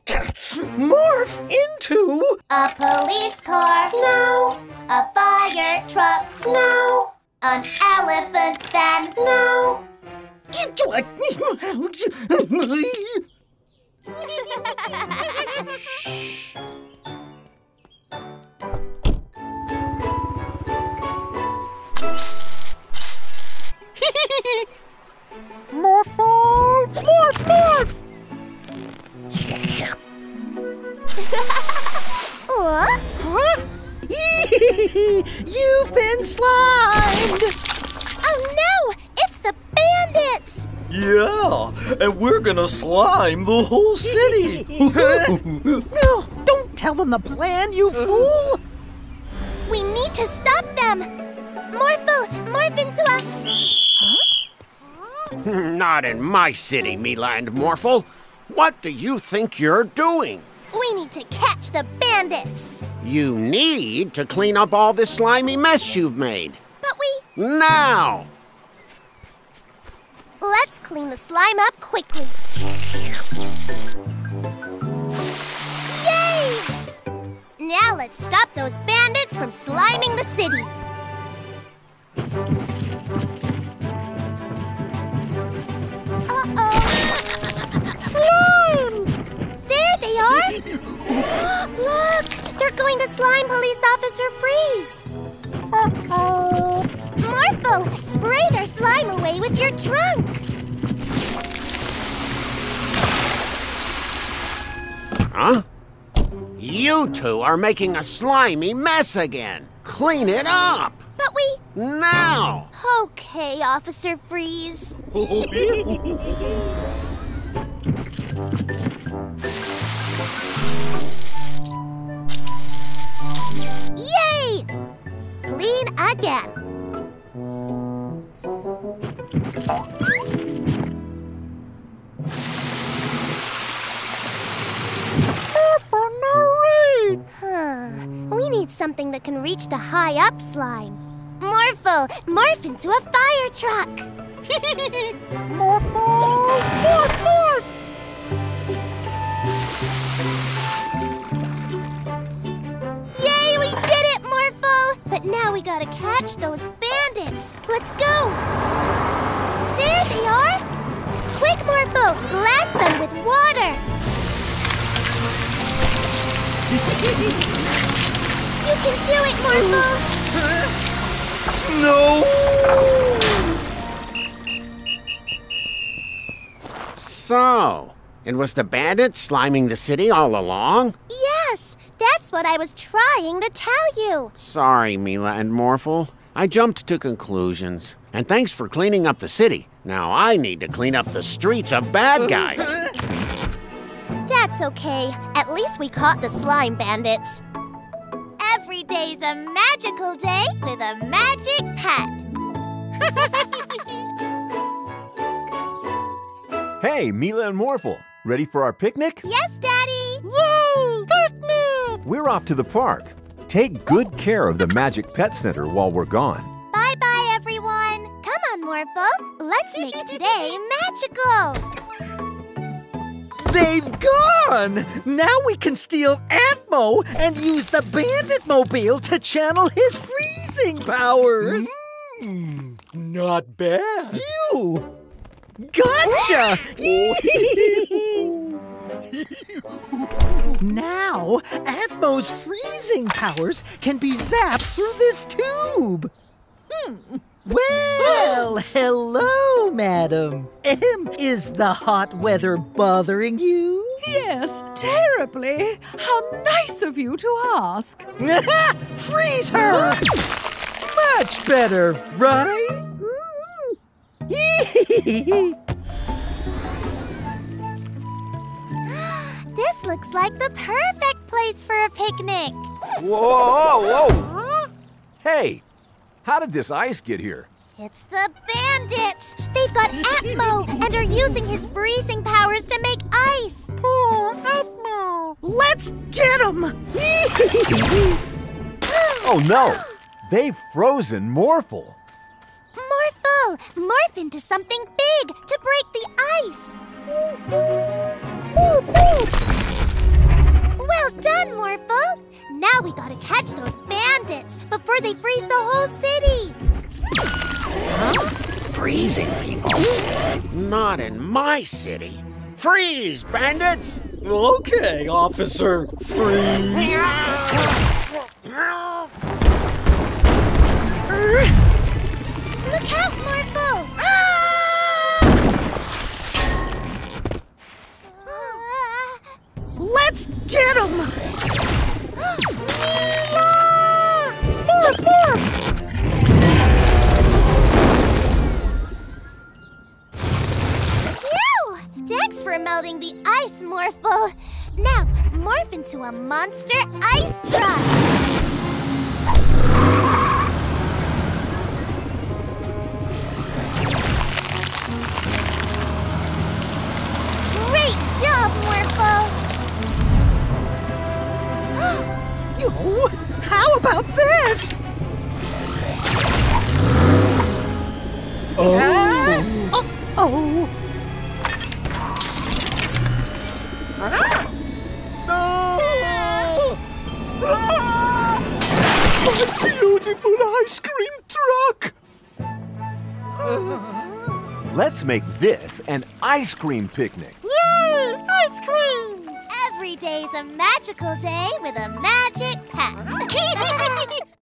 Morph into A police car. No. A fire truck. No. An elephant then. No. <laughs> <laughs> Morphle! Morph, morph! Huh? <laughs> You've been slimed! Oh no! It's the bandits! Yeah, and we're gonna slime the whole city. <laughs> no, don't tell them the plan, you fool! We need to stop them! Morphle, morph into a. <laughs> Not in my city, Mila and Morphle. What do you think you're doing? We need to catch the bandits! You need to clean up all this slimy mess you've made. But we. Now! Let's clean the slime up quickly. Yay! Now let's stop those bandits from sliming the city. Slime! There they are! <gasps> Look! They're going to slime Police Officer Freeze! Uh-oh. Morphle, spray their slime away with your trunk! Huh? You two are making a slimy mess again. Clean it up! But we... Now! Okay, Officer Freeze. <laughs> Yay! Clean again. Ah, for no read! We need something that can reach the high up slime. Morphle, morph into a fire truck. <laughs> Morphle! Morph, morph! Morphle! But now we gotta catch those bandits. Let's go. There they are. Quick, Morphle, blast them with water. You can do it, Morphle. no! So, it was the bandits sliming the city all along? Yes, that's what I was trying to tell you. Sorry, Mila and Morphle. I jumped to conclusions. And thanks for cleaning up the city. Now I need to clean up the streets of bad guys. <laughs> That's okay. At least we caught the slime bandits. Every day's a magical day with a magic pet. <laughs> Hey, Mila and Morphle, ready for our picnic? Yes, Daddy! Yay! Picnic! We're off to the park. Take good care of the Magic Pet Center while we're gone. Bye bye, everyone. Come on, Morphle. Let's make today magical. They've gone! Now we can steal Atmo and use the Bandit Mobile to channel his freezing powers! Hmm, not bad. You! Gotcha! <laughs> <laughs> now, Atmo's freezing powers can be zapped through this tube. Hmm. Well, hello, madam. Em, is the hot weather bothering you? Yes, terribly. How nice of you to ask. <laughs> Freeze her! Much better, right? <laughs> This looks like the perfect place for a picnic. Whoa, whoa, whoa! Hey, how did this ice get here? It's the bandits! They've got Atmo and are using his freezing powers to make ice! Poor Atmo! Let's get him! <laughs> Oh no! They've frozen Morphle. Morphle! Morph into something big to break the ice! Done, Morphle. Now we gotta catch those bandits before they freeze the whole city. Freezing people? Not in my city. Freeze, bandits! Okay, Officer Freeze. Look out, Morphle! Ah! Let's get him! Morph, morph! Phew! Thanks for melting the ice, Morphle. Now, morph into a monster ice truck. Great job, Morphle! <gasps> Oh, how about this? Oh. Uh, oh. My beautiful ice cream truck! Let's make this an ice cream picnic. Yay! Ice cream! Every day's a magical day with a magic pet. <laughs> <laughs>